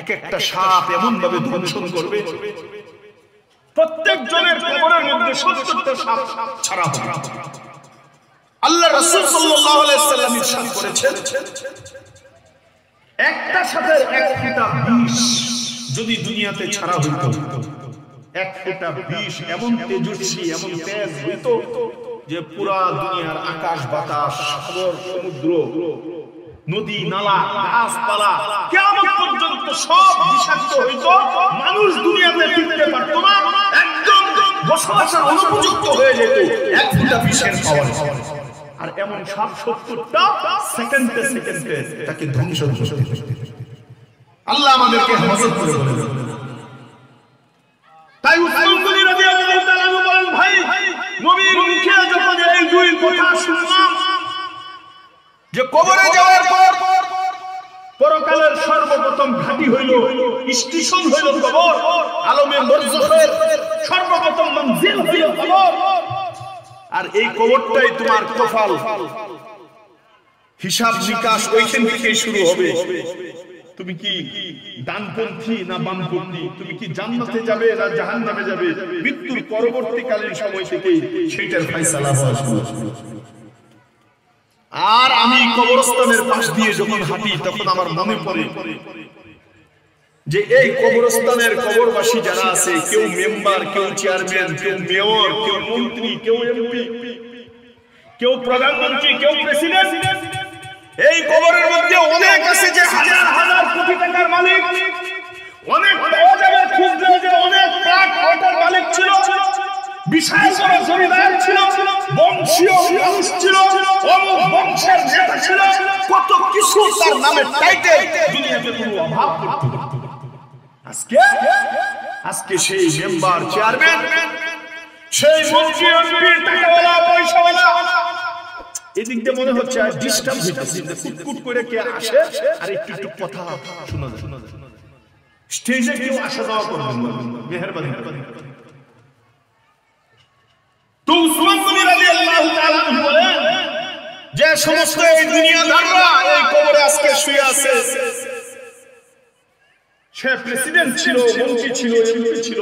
এক একটা সাপ এমন ভাবে দংশন করবে প্রত্যেক জনের কবরের মধ্যে সত্তরটা সাপ ছাড়া হবে। আল্লাহ রাসূল সাল্লাল্লাহু আলাইহি সাল্লাম ইরশাদ করেছেন। একটা সাপের এক ফোঁটা বিষ। যদি দুনিয়াতে ছাড়া হইতো, এক ফোঁটা বিষ এমন তেজস্বী, এমন তেজ হইতো যে পুরা দুনিয়ার আকাশ, বাতাস, সাগর, সমুদ্র, নদী, নালা, গাছপালা কেমন পর্যন্ত সব বিষাক্ত হইত। মানুষ দুনিয়াতে টিকতে পারতো না। একদম বসবাসের অনুপযুক্ত হয়ে যেত এক ফোঁটা বিষের খাওয়ার। আর এমন সাত সত্তরটা সেকেন্ডে সেকেন্ডে তাকে ধ্বংস করতে আল্লাহ আমাদেরকে হেফাজত করে বলেন তাই রাদিয়াল্লাহু তাআলা বলেন, ভাই নবীর মুখে যখন এই দুই কথা শুনলাম, যে কবরে যাওয়ার পর পরকালের সর্বপ্রথম ঘাটি হইল, স্টেশন হইল কবর, আলমে সর্বপ্রথম মঞ্জিল হইল কবর। আর এই কবরটাই তোমার কপাল। হিসাব নিকাশ ওইখান থেকেই শুরু হবে। তুমি কি ডানপন্থী না বামপন্থী? তুমি কি জান্নাতে যাবে না জাহান্নামে যাবে? মৃত্যুর পরবর্তীকালীন সময় থেকে সেইটার ফয়সালা হওয়া আর আমি কবরস্থানের পাশ দিয়ে যখন হাঁটি, তখন আমার মনে পড়ে যে এই কবরস্থানের কবরবাসী যারা আছে, কেউ মেম্বার, কেউ চেয়ারম্যান, কেউ মেয়র, কেউ মন্ত্রী, কেউ এমপি, কেউ প্রধানমন্ত্রী, কেউ প্রেসিডেন্ট এই কবরের মধ্যে অনেক আছে যে হাজার হাজার কোটি টাকার মালিক। অনেক পাওয়া খুঁজলে যে অনেক ট্রাক অটোর মালিক ছিল। ছিল। বংশীয় বংশের ছিল। তার। আজকে আজকে সেই সেই মন্ত্রী, এমপি, টাকাওয়ালা, পয়সাওয়ালা এদিক দিয়ে মনে হচ্ছে আর ডিস্টার্ব হইতেছে কুটকুট করে কে আসে? আর একটু একটু কথা শোনা যায় স্টেজে কেউ আসা যাওয়া করবেন মেহরবানি তো উসমান তাআলা বলেন যে সমস্ত এই দুনিয়াদাররা এই কবরে আজকে শুয়ে আছে। সে প্রেসিডেন্ট ছিল, মন্ত্রী ছিল এমপি ছিল,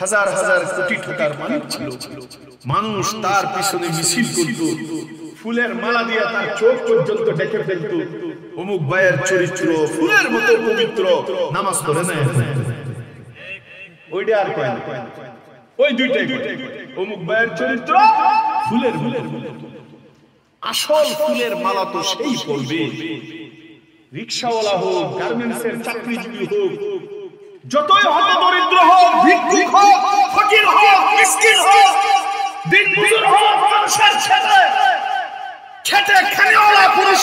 হাজার হাজার কোটি টাকার মালিক ছিল। মানুষ তার পিছনে মিছিল করত। ফুলের মালা দিয়ে তার চোখ পর্যন্ত ডেকে ফেলত। অমুক ভাইয়ের চরিত্র ফুলের মতো পবিত্র, নামাজ পড়ে না ওইটা আর কয় ওই দুইটাই অমুক ভাইয়ের চরিত্র ফুলের আসল ফুলের মালা তো সেই পড়বে। রিক্সাওয়ালা হোক গার্মেন্টস এর চাকরিজীবী হোক, যতই হত দরিদ্র হোক, ভিক্ষুক হোক, ফকির হোক, মিসকিন হোক দিন মজুর হোক, মানুষের খেতে খেতে খানেওয়ালা পুরুষ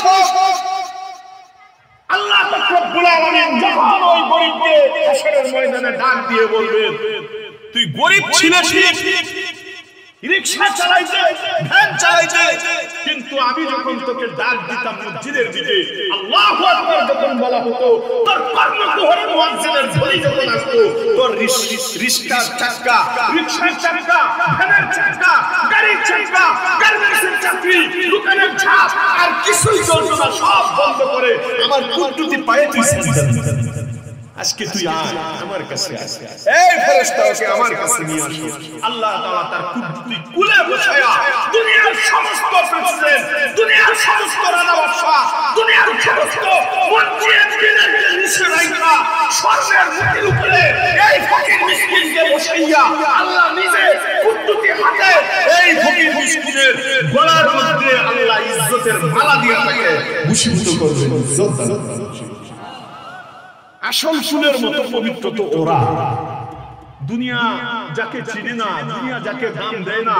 আল্লাহ ময়দানে ডাক দিয়ে বলবেন, তুই গরিব ছিলিস? রিক্সা চালাইতে, ভ্যান কিন্তু আমি যখন তোকে ডাক দিতাম মসজিদের দিকে, আল্লাহু যখন বলা হতো তোর কর্ণকুহরে মুয়াজ্জিনের ধ্বনি যখন আসতো, তোর রিক্সার চাকা রিক্সার চাকা, ভ্যানের চাকা, গাড়ির চাকা, গার্মেন্টসের চাকরি, দোকানের ছাপ, আর কিছুই চলতো না, সব বন্ধ করে আমার কুটুতি পায়ে তুই দিবি। আজকে তুই আয়। আমার কাছে আয়। এই ফেরেশতা ওকে আমার কাছে নিয়ে আসো। আল্লাহ তাআলা তার কুদরতি কুলে বসায়া। দুনিয়ার সমস্ত প্রেসিডেন্ট দুনিয়ার সমস্ত রাজা বাদশা দুনিয়ার সমস্ত মন্ত্রী এমপিদেরকে নিচে রাখা স্বর্ণের মুখের উপরে এই ফকির মিসকিনকে বসাইয়া আল্লাহ নিজে কুদরতি হাতে এই ফকির মিসকিনের গলার মধ্যে আল্লাহ ইজ্জতের মালা দিয়ে তাকে ভূষিত করবেন। ইজ্জত। আসল ফুলের মতো পবিত্র তো ওরা। দুনিয়া যাকে চিনে না, দুনিয়া যাকে দাম দেয় না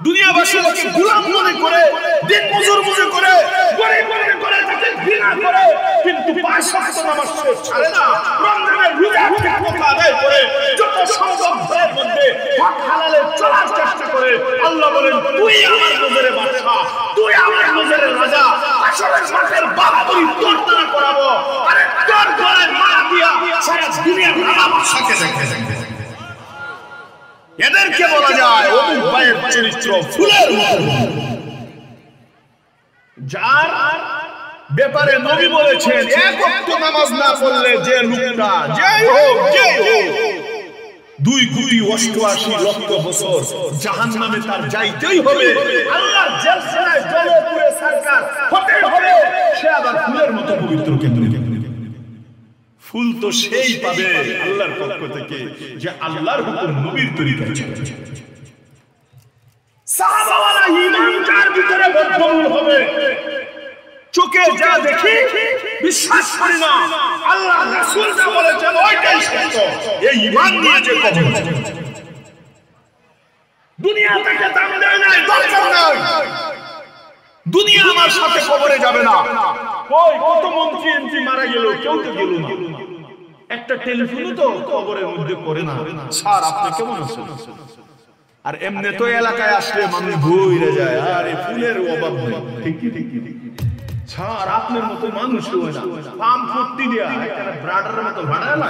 দুনিয়াবাসী ওকে গোলাম মনে করে দিন মজুর মনে করে গরিব মনে করে তাকে ঘৃণা করে কিন্তু পাঁচ ওয়াক্ত নামাজ সে ছাড়ে না রমজানের রোজা ঠিক মতো আদায় করে যত সম্ভব ঘরের মধ্যে হক হালালে চলার চেষ্টা করে আল্লাহ বলেন তুই আমার নজরে বাদশা তুই আমার নজরে রাজা আসলে মাঠের বাহাদুরি তোর দ্বারা করাবো আরে তোর গলায় মালা দিয়া সারা দুনিয়ার রাজা বাদশাকে দেখে এদেরকে বলা যায় অমুক ভাইয়ের চরিত্র ফুলের যার ব্যাপারে নবী বলেছেন এক ওয়াক্ত নামাজ না পড়লে যে লোকটা যেই হোক যেই হোক দুই কোটি অষ্টআশি লক্ষ বছর জাহান নামে তার যাইতেই হবে। আল্লাহ জেলখানায় জলে পুরে সরকার হতে হবে। সে আবার ফুলের মতো পবিত্র কেন্দ্র ফুল তো সেই পাবে আল্লাহর পক্ষ থেকে যে আল্লাহর হুকুম নবীর তরিকায় চলে সাহাবাওয়ালা ঈমান যার ভিতরে হবে। চোখে যা দেখি, বিশ্বাস করি না। আল্লাহ রাসূল যা বলেছেন, ওইটাই সত্য। এই যে দুনিয়া থেকে দাম দেয় দরকার নাই। দুনিয়া আমার সাথে কবরে যাবে না। ওই কত মন্ত্রী এমপি মারা গেল কেউ তো গেল না। একটা টেলিফোনও তো কবরের মধ্যে করে না। স্যার আপনি কেমন আছেন? আর এমনি তো এলাকায় আসলে মানুষ ঘুরে যায় আর এই ফুলের অভাব নেই। ঠিক ঠিক ঠিক স্যার আপনার মতো মানুষ হয় না। পাম ফুটি দিয়া একটা ব্রাডারের মতো ভাড়া না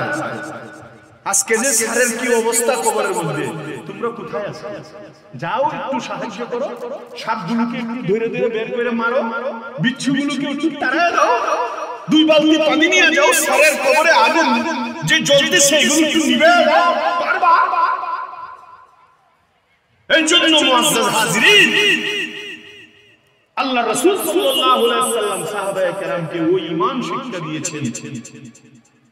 আজকে যে স্যারের কি অবস্থা কবরের মধ্যে? তোমরা কোথায় আছো? যাও একটু সাহায্য করো। সাপগুলোকে একটু ধরে ধরে বের করে মারো। বিচ্ছুগুলোকে একটু তাড়ায় দাও। দুই বালতি পানি নিয়ে যাও স্যারের কবরে। আগুন। যে জ্বলতেছে এগুলো একটু নিবে পারবা? এই জন্য মুআজ্জাজ হাজিরিন আল্লাহ রাসূল সাল্লাল্লাহু আলাইহি ওয়াসাল্লাম সাহাবায়ে কেরামকে ওই ঈমান শিক্ষা দিয়েছেন।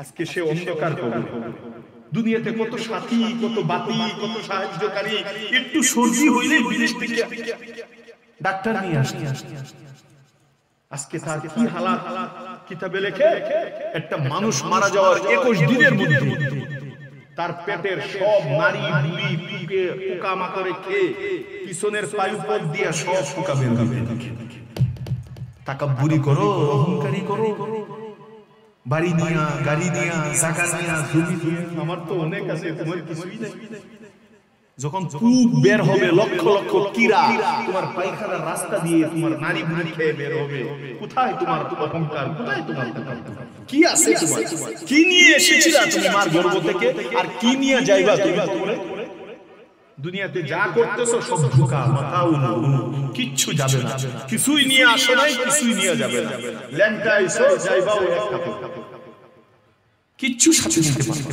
আজকে সে অন্ধকার দুনিয়াতে কত সাথী, কত বাতি, কত সাহায্যকারী, একটু সর্দি হইলে বিদেশ থেকে ডাক্তার নিয়ে আসতে আজকে তার কি কিতাবে লেখে, একটা মানুষ মারা যাওয়ার একুশ দিনের মধ্যে তার পেটের সব নারী বুড়ি পুকে পোকা মাকড়ে খেয়ে পিছনের সব পোকা বের হবে করো, অহংকারী করো। বাড়ি নিয়া গাড়ি নিয়া জায়গা নিয়া জমি নিয়া আমার তো অনেক আছে তোমার কিছুই নাই? যখন কূপ বের হবে লক্ষ লক্ষ কিরা তোমার পায়খানার রাস্তা দিয়ে তোমার নারী খেয়ে বের হবে। কোথায় তোমার অহংকার? কোথায় তোমার কি আছে তোমার? কি নিয়ে এসেছিলা তুমি মার গর্ভ থেকে? আর কি নিয়ে যাইবা তুমি? দুনিয়াতে যা করতেছো সব ধোকা মাথা উনু কিচ্ছু যাবে না। কিছুই নিয়ে আসো নাই, কিছুই নিয়ে যাবে না। ল্যাংটা এসো যাইবা ওই কাপড়। কিচ্ছু সাথে নিতে পারবে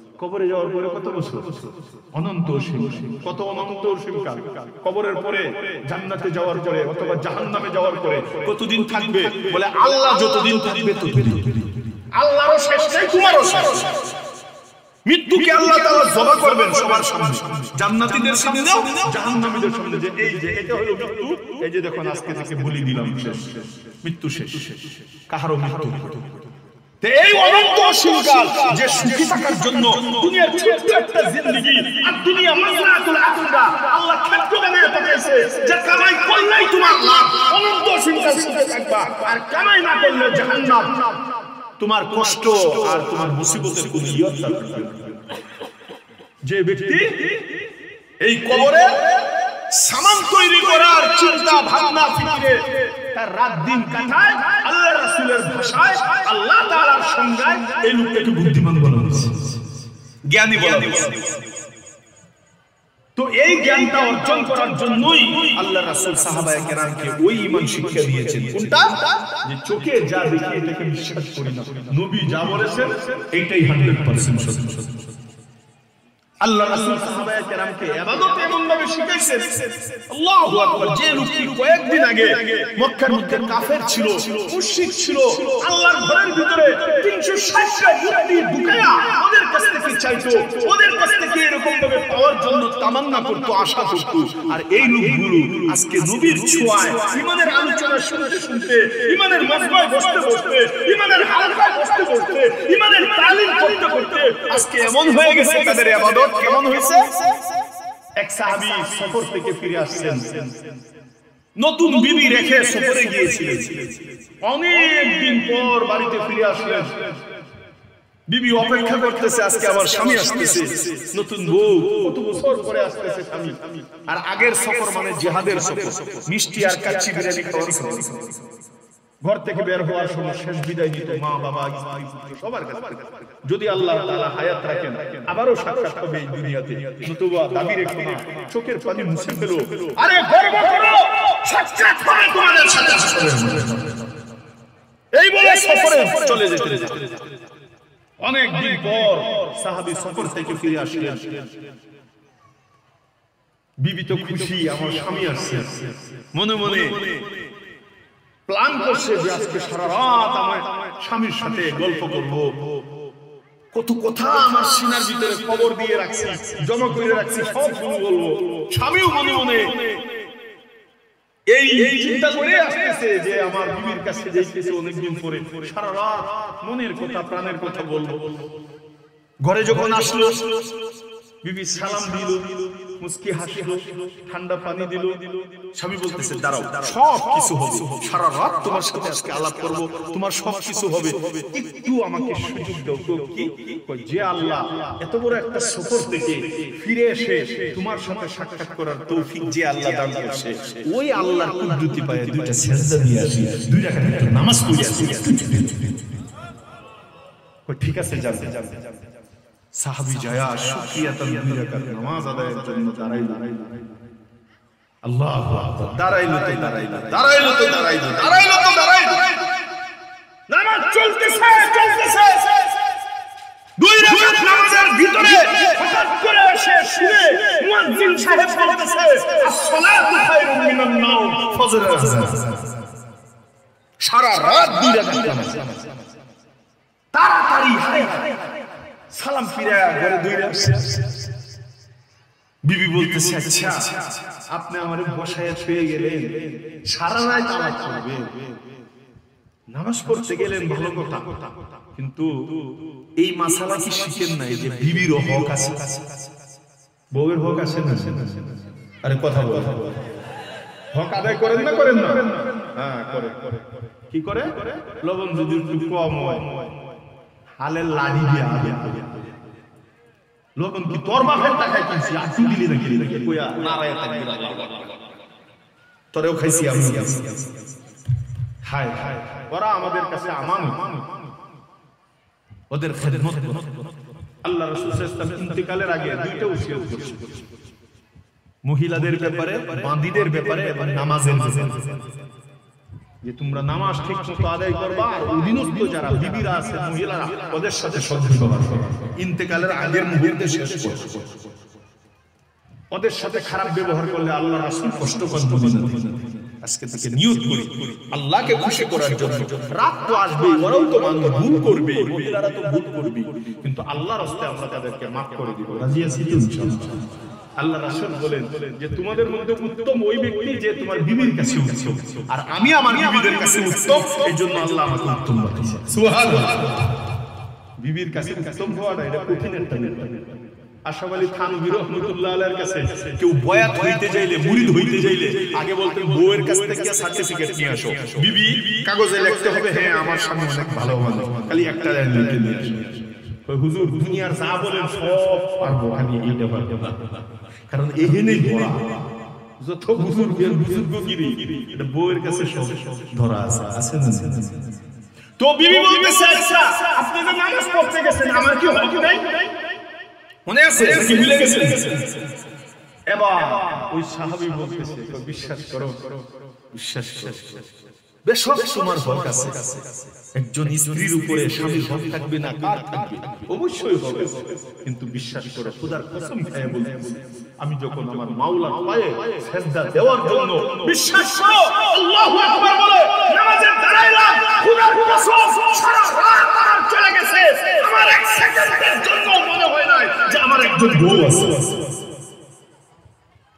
কবরে যাওয়ার পরে কত বছর? অনন্ত কত অনন্ত অসীম কাল? কবরের পরে, জান্নাতে যাওয়ার পরে, অথবা জাহান্নামে যাওয়ার পরে কতদিন থাকবে? বলে আল্লাহ যতদিন থাকবে ততদিন। আল্লাহরও শেষ নেই, তোমারও শেষ। মৃত্যুকে আল্লাহ তাআলা জবা করবেন সবার সামনে। জান্নাতীদের সামনে জাহান্নামীদের সামনে যে এই যে, এটা হলো মৃত্যু। এই যে দেখুন, আজকে থেকে বলি দিলাম শেষ। মৃত্যু শেষ। কাহারও মৃত্যু? এই অনন্ত অসীমকাল যে সুখী থাকার জন্য দুনিয়ার ছোট্ট একটা জিন্দগি আর দুনিয়া আখিরা আল্লাহ ক্ষেত্র যে কামাই করলেই তোমার লাভ। অনন্ত অসীমকাল সুখে থাকবা আর কামাই না করলে জাহান্নাম। তোমার কষ্ট আর তোমার মুসিবতের কোনো থাকবে যে ব্যক্তি এই কবরে সামান তৈরি করার চিন্তা ভাবনা ফিকিরে তার রাত দিন কাটায়, আল্লাহ রাসূলের ভাষায়, আল্লাহ তাআলার সংজ্ঞায় এই লোকটাকে বুদ্ধিমান বলা হয়েছে। জ্ঞানী বলা হয়েছে। তো এই জ্ঞানটা অর্জন করার জন্যই আল্লাহ রাসূল সাহাবায়ে কেরামকে ওই ঈমান শিক্ষা দিয়েছেন। কোনটা? যে চোখে যা দেখি এটাকে বিশ্বাস করি না। নবী যা বলেছেন, এটাই 100% সত্য। আল্লাহ রাসূল সাহাবায়ে কেরামকে ইবাদত এমন ভাবে শিখাইছেন, আল্লাহু আকবার, যে লোকটি কয়েকদিন আগে মক্কার মধ্যে কাফের ছিল, মুশরিক ছিল, আল্লাহর ঘরের ভিতরে 360টা মূর্তি ঢুকায়া ওদের কাছ থেকে চাইতো, ওদের কাছ থেকে এরকম ভাবে পাওয়ার জন্য তামান্না করত, আশা আর এই লোকগুলো আজকে নবীর ছোঁয়ায় ইমানের আলোচনা শুনতে শুনতে ইমানের মজমায় বসতে বসতে ইমানের হালকায় বসতে বসতে ইমানের তালিম করতে করতে আজকে এমন হয়ে গেছে তাদের ইবাদত কেমন হয়েছে? এক সাহাবী সফর থেকে ফিরে আসছেন। নতুন বিবি রেখে সফরে গিয়েছিলেন। অনেক দিন পর বাড়িতে ফিরে আসলেন। বিবি অপেক্ষা করতেছে আজকে আমার স্বামী আসতেছে। নতুন বউ কত বছর পরে আসতেছে স্বামী। আর আগের সফর মানে জিহাদের সফর। মিষ্টি আর কাচ্চি বিরিয়ানি খাওয়ার সফর। ঘর থেকে বের হওয়ার সময় শেষ বিদায় নিত মা বাবা সবার কাছে যদি আল্লাহ তাআলা হায়াত রাখেন আবারও সাক্ষাৎ হবে এই দুনিয়াতে। নতুবা দাবি রেখো না চোখের পানি মুছে ফেলো। আরে গর্ব করো! সাক্ষাৎ হবে তোমাদের সাথে। এই বলে সফরে চলে যেতে অনেক দিন পর সাহাবী সফর থেকে ফিরে আসলেন। বিবি তো খুশি আমার স্বামী আসছে। মনে মনে প্ল্যান করছে যে আজকে সারা রাত আমার স্বামীর সাথে গল্প করব কত কথা আমার সিনার ভিতরে খবর দিয়ে রাখছি, জমা করে রাখছি, সব শুরু বলব। স্বামীও মনে মনে এই চিন্তা করে আসতেছে যে আমার বিবির কাছে যাইতেছে অনেকদিন পরে। সারা রাত মনের কথা, প্রাণের কথা বলব। ঘরে যখন আসলো, বিবি সালাম দিল। মুস্কি হাসলো ঠান্ডা পানি দিল। স্বামী বলতেছে দাঁড়াও সব কিছু হবে। সারা রাত তোমার সাথে আজকে আলাপ করব তোমার সব কিছু হবে। একটু আমাকে সুযোগ দাও তো কি? যে আল্লাহ এত বড় একটা সফর থেকে ফিরে এসে তোমার সাথে সাক্ষাৎ করার তৌফিক যে আল্লাহ দান করছে ওই আল্লাহর কুদরতি পায় দুইটা সেজদা দিয়ে আসি দুই রাকাত নামাজ পড়ে আসি। ঠিক আছে যান যান যান। সাহাবি জায়া শুকরিয়াতান দুই রাকাত নামাজ আদায়ের জন্য দাঁড়াইলো। আল্লাহু দাঁড়াইলো তো, দাঁড়াইলো দাঁড়াইলো তো, দাঁড়াইলো দাঁড়াইলো তো, দাঁড়াইলো। নামাজ চলতেছে চলতেছে। দুই রাকাত নামাজের ভিতরে হঠাৎ করে এসে শুনে মুয়াজ্জিন সাহেব বলতেছে as-সালাতু খায়রুম মিনান নাওম। ফজরের সারা রাত দুই রাকাত নামাজ। তাড়াতাড়ি হায় হায়। সালাম ফিরে ঘরে দুই বিবি বলতেছে আচ্ছা আপনি আমার বসায় শুয়ে গেলেন সারা রাত আলাপ করবে নামাজ পড়তে গেলেন ভালো কথা কিন্তু এই মাসালা কি শিখেন নাই যে বিবির হক আছে? বউয়ের হক আছে না? আরে কথা বল। হক আদায় করেন না করেন না? হ্যাঁ করে। কি করে? লবণ যদি একটু কম হয়। হালের লাড়ি দিয়ে আগে লোকন কি তোর কিনছি? আর তুই দিলি কইয়া, নারায় তোরেও খাইছি আমি। হায় হায়। ওরা আমাদের কাছে আমানত ওদের খেদমত আল্লাহ রাসূল সাল্লাল্লাহু ওয়াসাল্লাম আগে দুইটা ওসিয়ত করছেন মহিলাদের ব্যাপারে বাঁদিদের ব্যাপারে এবং নামাজের ব্যাপারে। যে তোমরা নামাজ ঠিক মতো আদায় করবা আর অধীনস্থ যারা বিবিরা আছে মহিলারা ওদের সাথে সদ্ব্যবহার করবা ইন্তেকালের আগের মুহূর্তে শেষ করো। ওদের সাথে খারাপ ব্যবহার করলে আল্লাহ রাসূল কষ্ট কষ্ট আজকে থেকে নিয়ত করি। আল্লাহকে খুশি করার জন্য। রাত তো আসবে ওরাও তো মানুষ ভুল করবে। মহিলারা তো ভুল করবে। কিন্তু আল্লাহর রাস্তায় আমরা তাদেরকে মাফ করে দিব। রাজি আছি ইনশাআল্লাহ? আল্লাহ রাসূল বলেন যে তোমাদের মধ্যে উত্তম ওই ব্যক্তি যে তোমার বিবির কাছে উত্তম আর আমি আমার বিবিদের কাছে উত্তম এই জন্য আল্লাহ আমাকে উত্তম বানিয়েছে। সুবহানাল্লাহ। বিবির কাছে উত্তম হওয়াটা এটা কঠিন একটা ব্যাপার। আশাফ আলী রহমতুল্লাহ আলাইহির কাছে কেউ বয়াত হইতে যাইলে মুরিদ হইতে যাইলে আগে বলতেন বউয়ের কাছ থেকে সার্টিফিকেট নিয়ে আসো। বিবি কাগজে লিখতে হবে হ্যাঁ আমার স্বামী অনেক ভালো মানুষ খালি একটা লাইন লিখে নিয়ে আসো। হুজুর দুনিয়ার যা বলেন সব পারব খালি এইটা পারব না। কারণ এখানেই ভরা যত বুজুর্গগিরি এটা বউয়ের কাছে সব ধরা আছে আছে না তো বিবি বলতেছে আচ্ছা আপনি যে নামাজ পড়তে গেছেন আমার কি হক নাই? মনে আছে? কি ভুলে গেছেন? এবার ওই সাহাবী বলতেছে বিশ্বাস করো বিশ্বাস করো বেশ তোমার হক আছে। একজন স্ত্রীর উপরে স্বামীর হক থাকবে না কার থাকবে? অবশ্যই হবে। কিন্তু বিশ্বাস করো খোদার কসম খেয়ে বলতেছি। আমি যখন আমার মাওলার পায়ে সেজদা দেওয়ার জন্য বিশ্বাস করো আল্লাহু আকবার বলে নামাজে দাঁড়াইলাম খোদার কসম সারা রাত আমার চলে গেছে। আমার এক সেকেন্ডের জন্য মনে হয় নাই যে আমার একজন বউ আছে।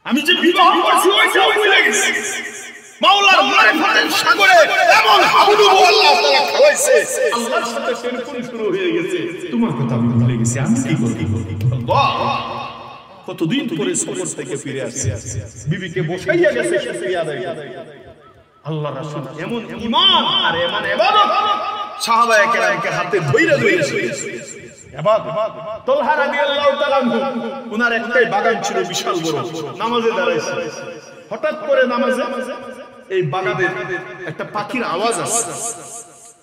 আমি যে বিবাহ করছি ওইটাও ভুলে গেছি। মাওলার মারিফতের সাগরে এমন হাবুডু আল্লাহ তাআলা খাওয়াইছে। আল্লাহর সাথে শুরু হয়ে গেছে। তোমার কথা আমি ভুলে গেছি আমি কি করি বাহ কতদিন পরে সফর থেকে ফিরে আসছে? বিবিকে বসাইয়া গেছে আল্লাহ রাসূল এমন ঈমান আর এমন ইবাদত সাহাবায়ে কেরামকে হাতে ধইরা ধইরা তলহা রাদিয়াল্লাহু তাআলা উনার একটাই বাগান ছিল বিশাল বড়, নামাজে দাঁড়াইছে। হঠাৎ করে নামাজে এই বাগানের একটা পাখির আওয়াজ আসছে।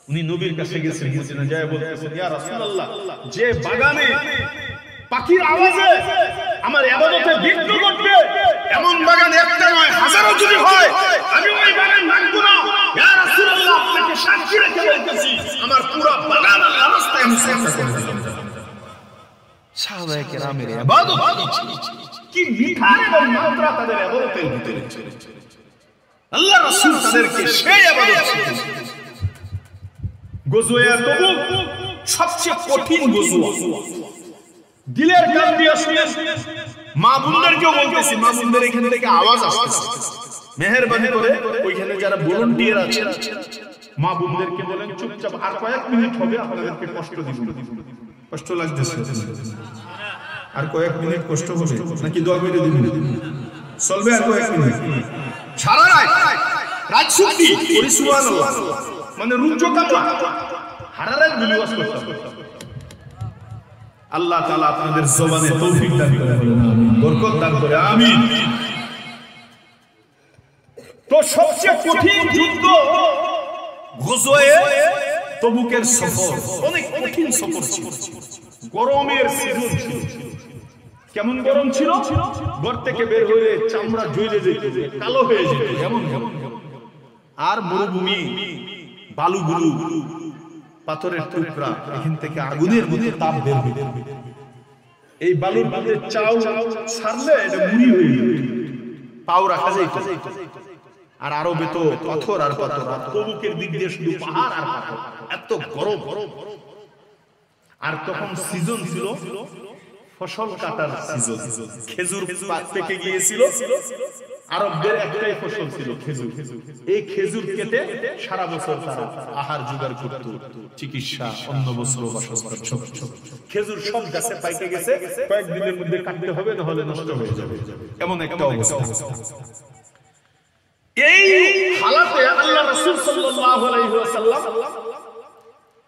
উনি নবীর কাছে গেছেন মদিনা যায় বলতেছেন, ইয়া রাসূলুল্লাহ, যে বাগানে পাখির আওয়াজে আমার ইবাদতে বিঘ্ন ঘটবে। এমন বাগান একটা নয় হাজারো যদি হয় আমি ওই বাগান ভাঙবো না। ইয়া রাসূলুল্লাহ আপনাকে সাক্ষী রেখে বলতেছি আমার পুরো বাগান রাস্তায় আমি সেজদা করে দিলাম সাহাবায়ে কেরামের ইবাদত কি? মিঠা এবং মাত্রা তাদের ইবাদতের ভিতরে আল্লাহ রাসূল তাদেরকে সেই ইবাদত গজওয়া তবুক সবচেয়ে কঠিন গজওয়া দিলের কান দিয়ে শুনে মা বোনদেরকেও বলতেছি মা বোনদের এখান থেকে আওয়াজ আসতেছে। মেহেরবানি করে ওইখানে যারা ভলান্টিয়ার আছে মা বোনদেরকে বলেন, চুপচাপ, আর কয়েক মিনিট হবে, আপনাদেরকে কষ্ট দিব। কষ্ট লাগতেছে। আর কয়েক মিনিট কষ্ট হবে, নাকি দোয়া করে দিব? চলবে আর কয়েক মিনিট। সারা রাত রাত ওরে সুবহানাল্লাহ মানে রুদ্র কামলা হারারাত বিলিওয়াজ করতাম আল্লাহ তাআলা আপনাদের জবানে তৌফিক দান করে বরকত দান করে, আমিন। তো সবচেয়ে কঠিন যুদ্ধ গজওয়ে তবুকের সফর। অনেক কঠিন সফর ছিল। গরমের সিজন ছিল। কেমন গরম ছিল? ঘর থেকে বের হলে চামড়া জ্বলে যেত, কালো হয়ে যেত এমন আর মরুভূমি বালুগুলো পাথরের টুকরা এখান থেকে আগুনের মধ্যে তাপ বের হবে এই বালুর মধ্যে চাউ ছাড়লে এটা মুড়ি হয়ে যেত পাও রাখা যাইত। আর আরবে তো পাথর আর পাথর আর তবুকের দিক দিয়ে শুধু পাহাড় আর পাথর। এত গরম। আর তখন সিজন ছিল ফসল কাটার সিজন খেজুর পাক পেকে গিয়েছিল। আরবদের একটাই ফসল ছিল খেজুর। এই খেজুর কেটে সারা বছর তারা আহার জোগাড় করত চিকিৎসা অন্য বছর বাসস্থান সব সব। খেজুর সব গাছে পাইতে গেছে কয়েকদিনের মধ্যে কাটতে হবে নাহলে নষ্ট হয়ে যাবে। এমন একটা অবস্থা। এই হালাতে আল্লাহ রাসূল সাল্লাল্লাহু আলাইহি ওয়াসাল্লাম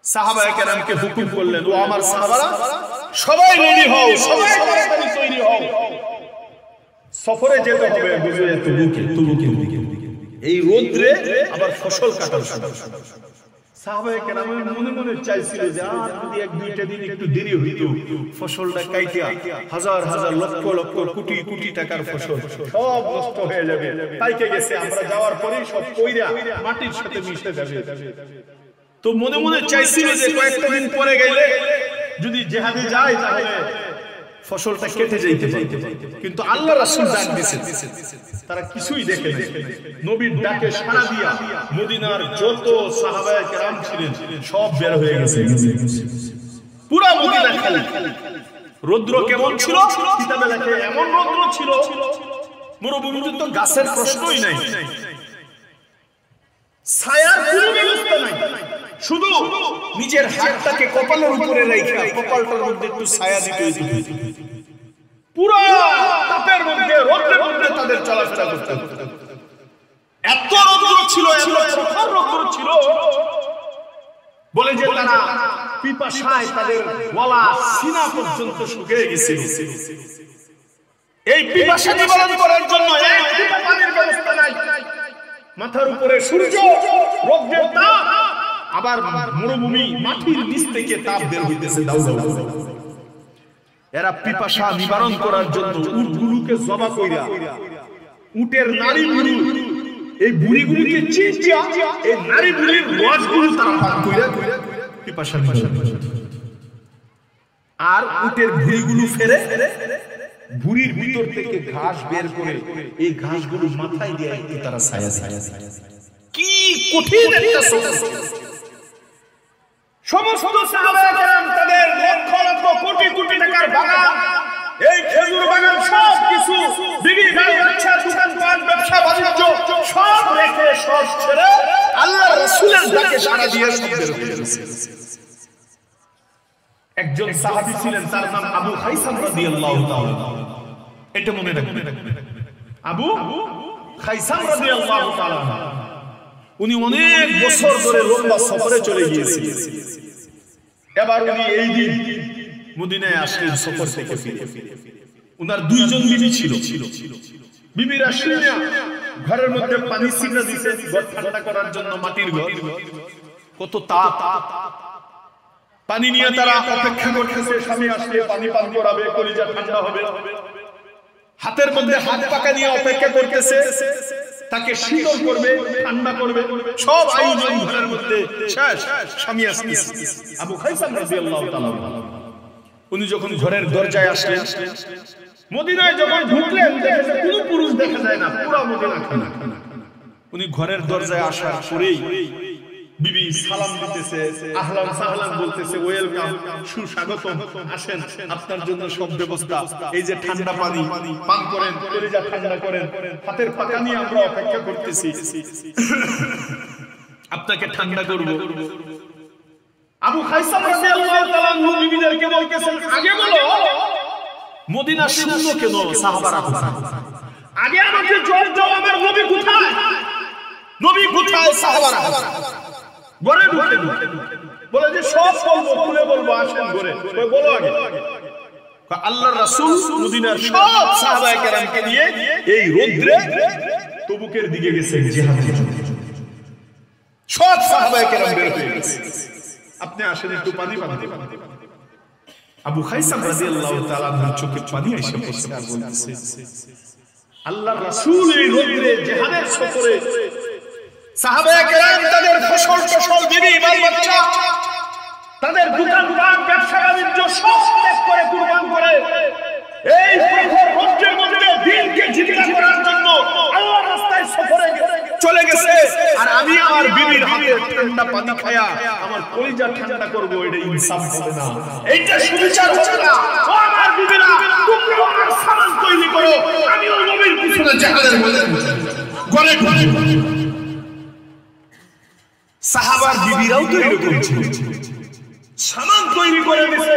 সাহাবায়ে কেরামকে হুকুম করলেন ও আমার সাহাবারা সবাই রেডি হও সবাই তৈরি হও। সফরে যেতে হবে বুঝে তবুকে তবুকে এই রোদ্রে আবার ফসল কাটার সাহাবায়ে কেরামের মনে মনে চাইছিল যে আর যদি এক দুইটা দিন একটু দেরি হইতো ফসলটা কাইটিয়া হাজার হাজার লক্ষ লক্ষ কোটি কোটি টাকার ফসল সব নষ্ট হয়ে যাবে। গেছে আমরা যাওয়ার পরেই সব কইরা মাটির সাথে মিশে যাবে। তো মনে মনে চাইছিল যে কয়েকটা দিন পরে গেলে যদি জেহাদে যায় তাহলে ফসলটা কেটে যাইতে পারে কিন্তু আল্লাহ রাসূল ডাক দিয়েছেন। তারা কিছুই দেখে নাই। নবীর ডাকে সাড়া দিয়া মদিনার যত সাহাবায়ে কেরাম ছিলেন, সব বের হয়ে গেছে। পুরা মদিনা খালি। রৌদ্র কেমন ছিল? কিতাবে এমন রৌদ্র ছিল। মরুভূমিতে তো গাছের প্রশ্নই নাই। ছায়ার কোনো শুধু নিজের হাতটাকে কপালের উপরে রেখে কপালটার মধ্যে একটু ছায়া দিতে পুরো তাপের মধ্যে, রোদ্রের মধ্যে তাদের চলাফেরা করতে এত রৌদ্র ছিল, এত প্রখর রৌদ্র ছিল। বলে যে তারা পিপাসায় তাদের গলা সিনা পর্যন্ত শুকিয়ে গেছিল। এই পিপাসা নিবারণ করার জন্য এক পানির ব্যবস্থা নাই। মাথার উপরে সূর্য, রৌদ্রের তাপ। আবার মরুভূমি মাটির নিচ থেকে তাপ বের হইতেছে। এরা পিপাসা নিবারণ করার জন্য উটগুলোকে জবা কইরা, উটের নারী বুড়ি এই বুড়িগুলিকে চিচিয়া এই নারী বুড়ির রসগুলো তারা পান কইরা পিপাসা আর উটের ভুড়িগুলো ফেরে, ভুড়ির ভিতর থেকে ঘাস বের করে এই ঘাসগুলো মাথায় দিয়ে তারা ছায়া ছায়া কি কঠিন একটা সমস্যা সমস্ত তাদের লক্ষ লক্ষ কোটি কোটি টাকার বাগান, এই খেজুর বাগান সব কিছু গাড়ি দোকান, পান, ব্যবসা, বাণিজ্য সব রেখে সব ছেড়ে আল্লাহ রাসূলের দিয়ে একজন সাহাবী ছিলেন, তার নাম আবু খাইসাম রাদিয়াল্লাহু তাআলা। এটা মনে রাখবেন। আবু খাইসাম রাদিয়াল্লাহু তাআলা। উনি অনেক বছর ধরে লম্বা সফরে চলে গিয়েছিলেন এবার উনি এই দিন মদিনায় আসলেন সফর থেকে ফিরে। উনার দুইজন বিবি ছিল। বিবিরা শুনে ঘরের মধ্যে পানি ছিটা দিছে ঘর ঠান্ডা করার জন্য মাটির ঘর। কত তাপ। পানি নিয়ে তারা অপেক্ষা করতেছে স্বামী আসলে পানি পান করাবে কলিজা ঠান্ডা হবে। হাতের মধ্যে হাত পাকা নিয়ে অপেক্ষা করতেছে। তাকে শীতল করবে ঠান্ডা করবে। সব আয়োজন ঘরের মধ্যে শেষ। স্বামী আসতে আবু খাইসাম রাদিয়াল্লাহু তাআলা উনি যখন ঘরের দরজায় আসলেন মদিনায় যখন ঢুকলেন কোন কোনো পুরুষ দেখা যায় না পুরো মদিনা খানা। উনি ঘরের দরজায় আসার পরেই বিবি সালাম দিতেছে বলতেছে, ওয়েলকাম আসেন, আপনার জন্য সব ব্যবস্থা। এই যে ঠান্ডা পানি, পান করেন ঠান্ডা করেন, হাতের নিয়ে আমরা অপেক্ষা করতেছি। আপনাকে ঠান্ডা করব। আবু খাইসাম রাদিয়াল্লাহু তাআলা বিবিদেরকে বলতেছেন, আগে বলো, মদিনা শূন্য কেন, সাহাবারা আগে আমাকে জবাব দাও, আমার নবী কোথায়? নবী কোথায়, সাহাবারা ঘরে ঢুকে বলে যে, সব বলব, খুলে বলব, আসেন ঘরে। বলো আগে। আল্লাহর রাসূল মদিনার সব সাহাবায়ে কেরামকে নিয়ে এই রোদ্রে তবুকের দিকে গেছে, জিহাদের জন্য। সব সাহাবায়ে কেরাম বের হয়ে গেছে। আপনি আসেন একটু পানি পান। আবু খাইসাম রাদিয়াল্লাহু তাআলা চোখে পানি এসে পড়ছে। আর বলতেছে আল্লাহর রাসূল এই রোদ্রে জিহাদের সফরে চলে গেছে। আর আমি আমার বিবির হাতে ঠান্ডা পানি খায়া আমার কলিজা ঠান্ডা করব, এটা হবে না। এইটা সুবিচার হবে না। আমার বিবিরা আমার সামান তৈরি করো। আমিও নবীর পিছনে জাহাজের মধ্যে ঘরে ঘরে ঘরে। সাহাবার বিবিরাও তো এরকম ছিল সামান তৈরি করে দিছে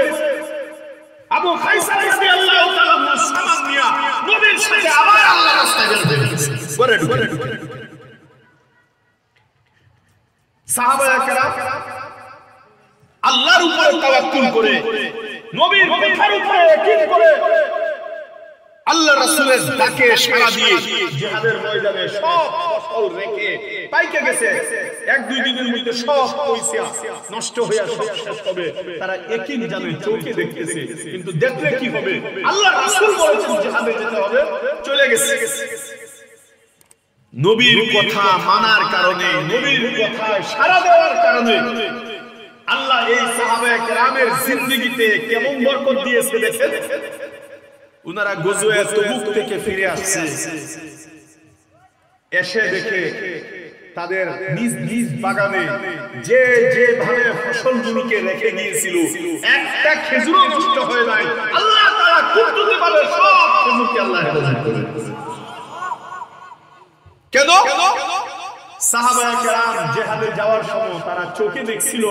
আবু খাইসার রাদিয়াল্লাহু তাআলা সামান নিয়া নবীর সাথে আবার আল্লাহ রাস্তায় বের হয়ে গেছে ঢুকে সাহাবায়ে কেরাম আল্লাহর উপরে তাওয়াক্কুল করে নবীর কথার উপরে ইয়াকিন করে আল্লাহ রাসূলের ডাকে সাড়া দিয়ে জিহাদের ময়দানে সব ফসল রেখে পাইকে গেছে। এক দুই দিনের মধ্যে সব পয়সা নষ্ট হয়ে সব শেষ হবে। তারা একই জানে চোখে দেখতেছে। কিন্তু দেখলে কি হবে? আল্লাহ রাসূল বলেছেন জিহাদে যেতে হবে, চলে গেছে। নবীর কথা মানার কারণে, নবীর কথায় সাড়া দেওয়ার কারণে আল্লাহ এই সাহাবায়ে কেরামের জিন্দেগিতে কেমন বরকত দিয়েছে দেখেন? উনারা গজওয়ে তবুক থেকে ফিরে আসছে। এসে দেখে তাদের নিজ নিজ বাগানে যে যেভাবে ফসলগুলোকে রেখে গিয়েছিল একটা খেজুরও নষ্ট হয়ে নাই। আল্লাহ তাআলা কুদরতি ভাবে সব খেজুরকে আল্লাহ হেফাজত করে কেন? সাহাবায়ে কেরাম জিহাদে যাওয়ার সময় তারা চোখে দেখছিল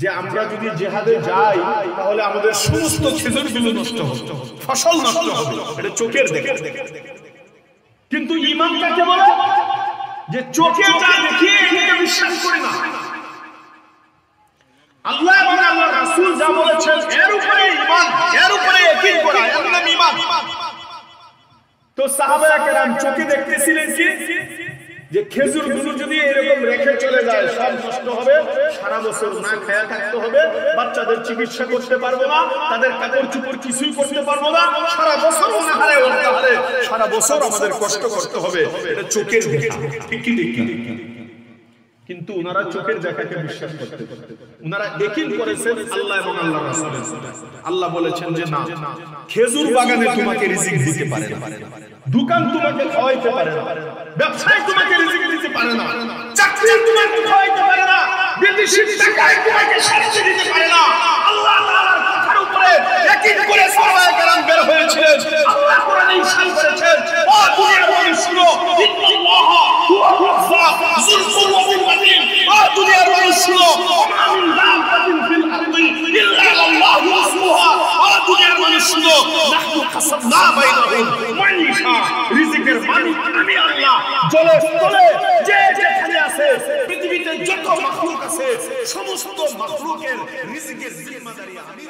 যে আমরা যদি জেহাদে যাই, তাহলে আমাদের সমস্ত খেজুরগুলো নষ্ট হবে, ফসল নষ্ট হবে, এটা চোখের দেখে। কিন্তু ইমান কাকে বলে? যে চোখে যা দেখি এটাকে বিশ্বাস করি না। আল্লাহ এবং আল্লাহ রাসূল যা বলেছেন, এর উপরে এর উপরে ইয়াকিন করা, এর নাম তো সাহাবায়ে কেরাম চোখে দেখতেছিলেন কি? যে খেজুরগুলো যদি এরকম রেখে চলে যায় সব নষ্ট হবে সারা বছর না খেয়া থাকতে হবে বাচ্চাদের চিকিৎসা করতে পারব না তাদের কাপড় চুপড় কিছুই করতে পারব না সারা বছর অনাহারে অনাহারে সারা বছর আমাদের কষ্ট করতে হবে এটা চোখের ঠিকই ঠিক কি ঠিক? কিন্তু ওনারা চোখের দেখাকে বিশ্বাস করতে ওনারা একিন করেছেন আল্লাহ এবং আল্লাহ আল্লাহ বলেছেন যে না, খেজুর বাগানে তোমাকে রিজিক দিতে পারে না। দোকান তোমাকে খাওয়াইতে পারে না। ব্যবসায় তোমাকে রিজিক দিতে পারে না। চাকরি তোমাকে খাওয়াইতে পারে না। বিদেশি টাকায় তোমাকে শান্তি দিতে পারে না। আল্লাহ তাআলার উপরে ইয়াকিন করে সাহাবায়ে কেরাম বের হয়েছিলেন। আল্লাহ কোরআনে ইরশাদ করেছেন। ও দুনিয়ার মানুষ শুনো ইন্নাল্লাহ হুয়া রাজ্জাক যুল কুওয়াতিল মাতিন ও দুনিয়ার মানুষ শুনো মা মিন ফিল আরদি ইল্লা আল্লাহু ও দুনিয়ার মানুষ শুনো নাহনু কাসামনা বাইনাহুম। মাইশা রিজিকের মালিক আমি আল্লাহ। জলে স্থলে যে যেখানে আছে পৃথিবীতে যত মাখলুক আছে সমস্ত মাখলুকের রিজিকের জিম্মাদারি আমি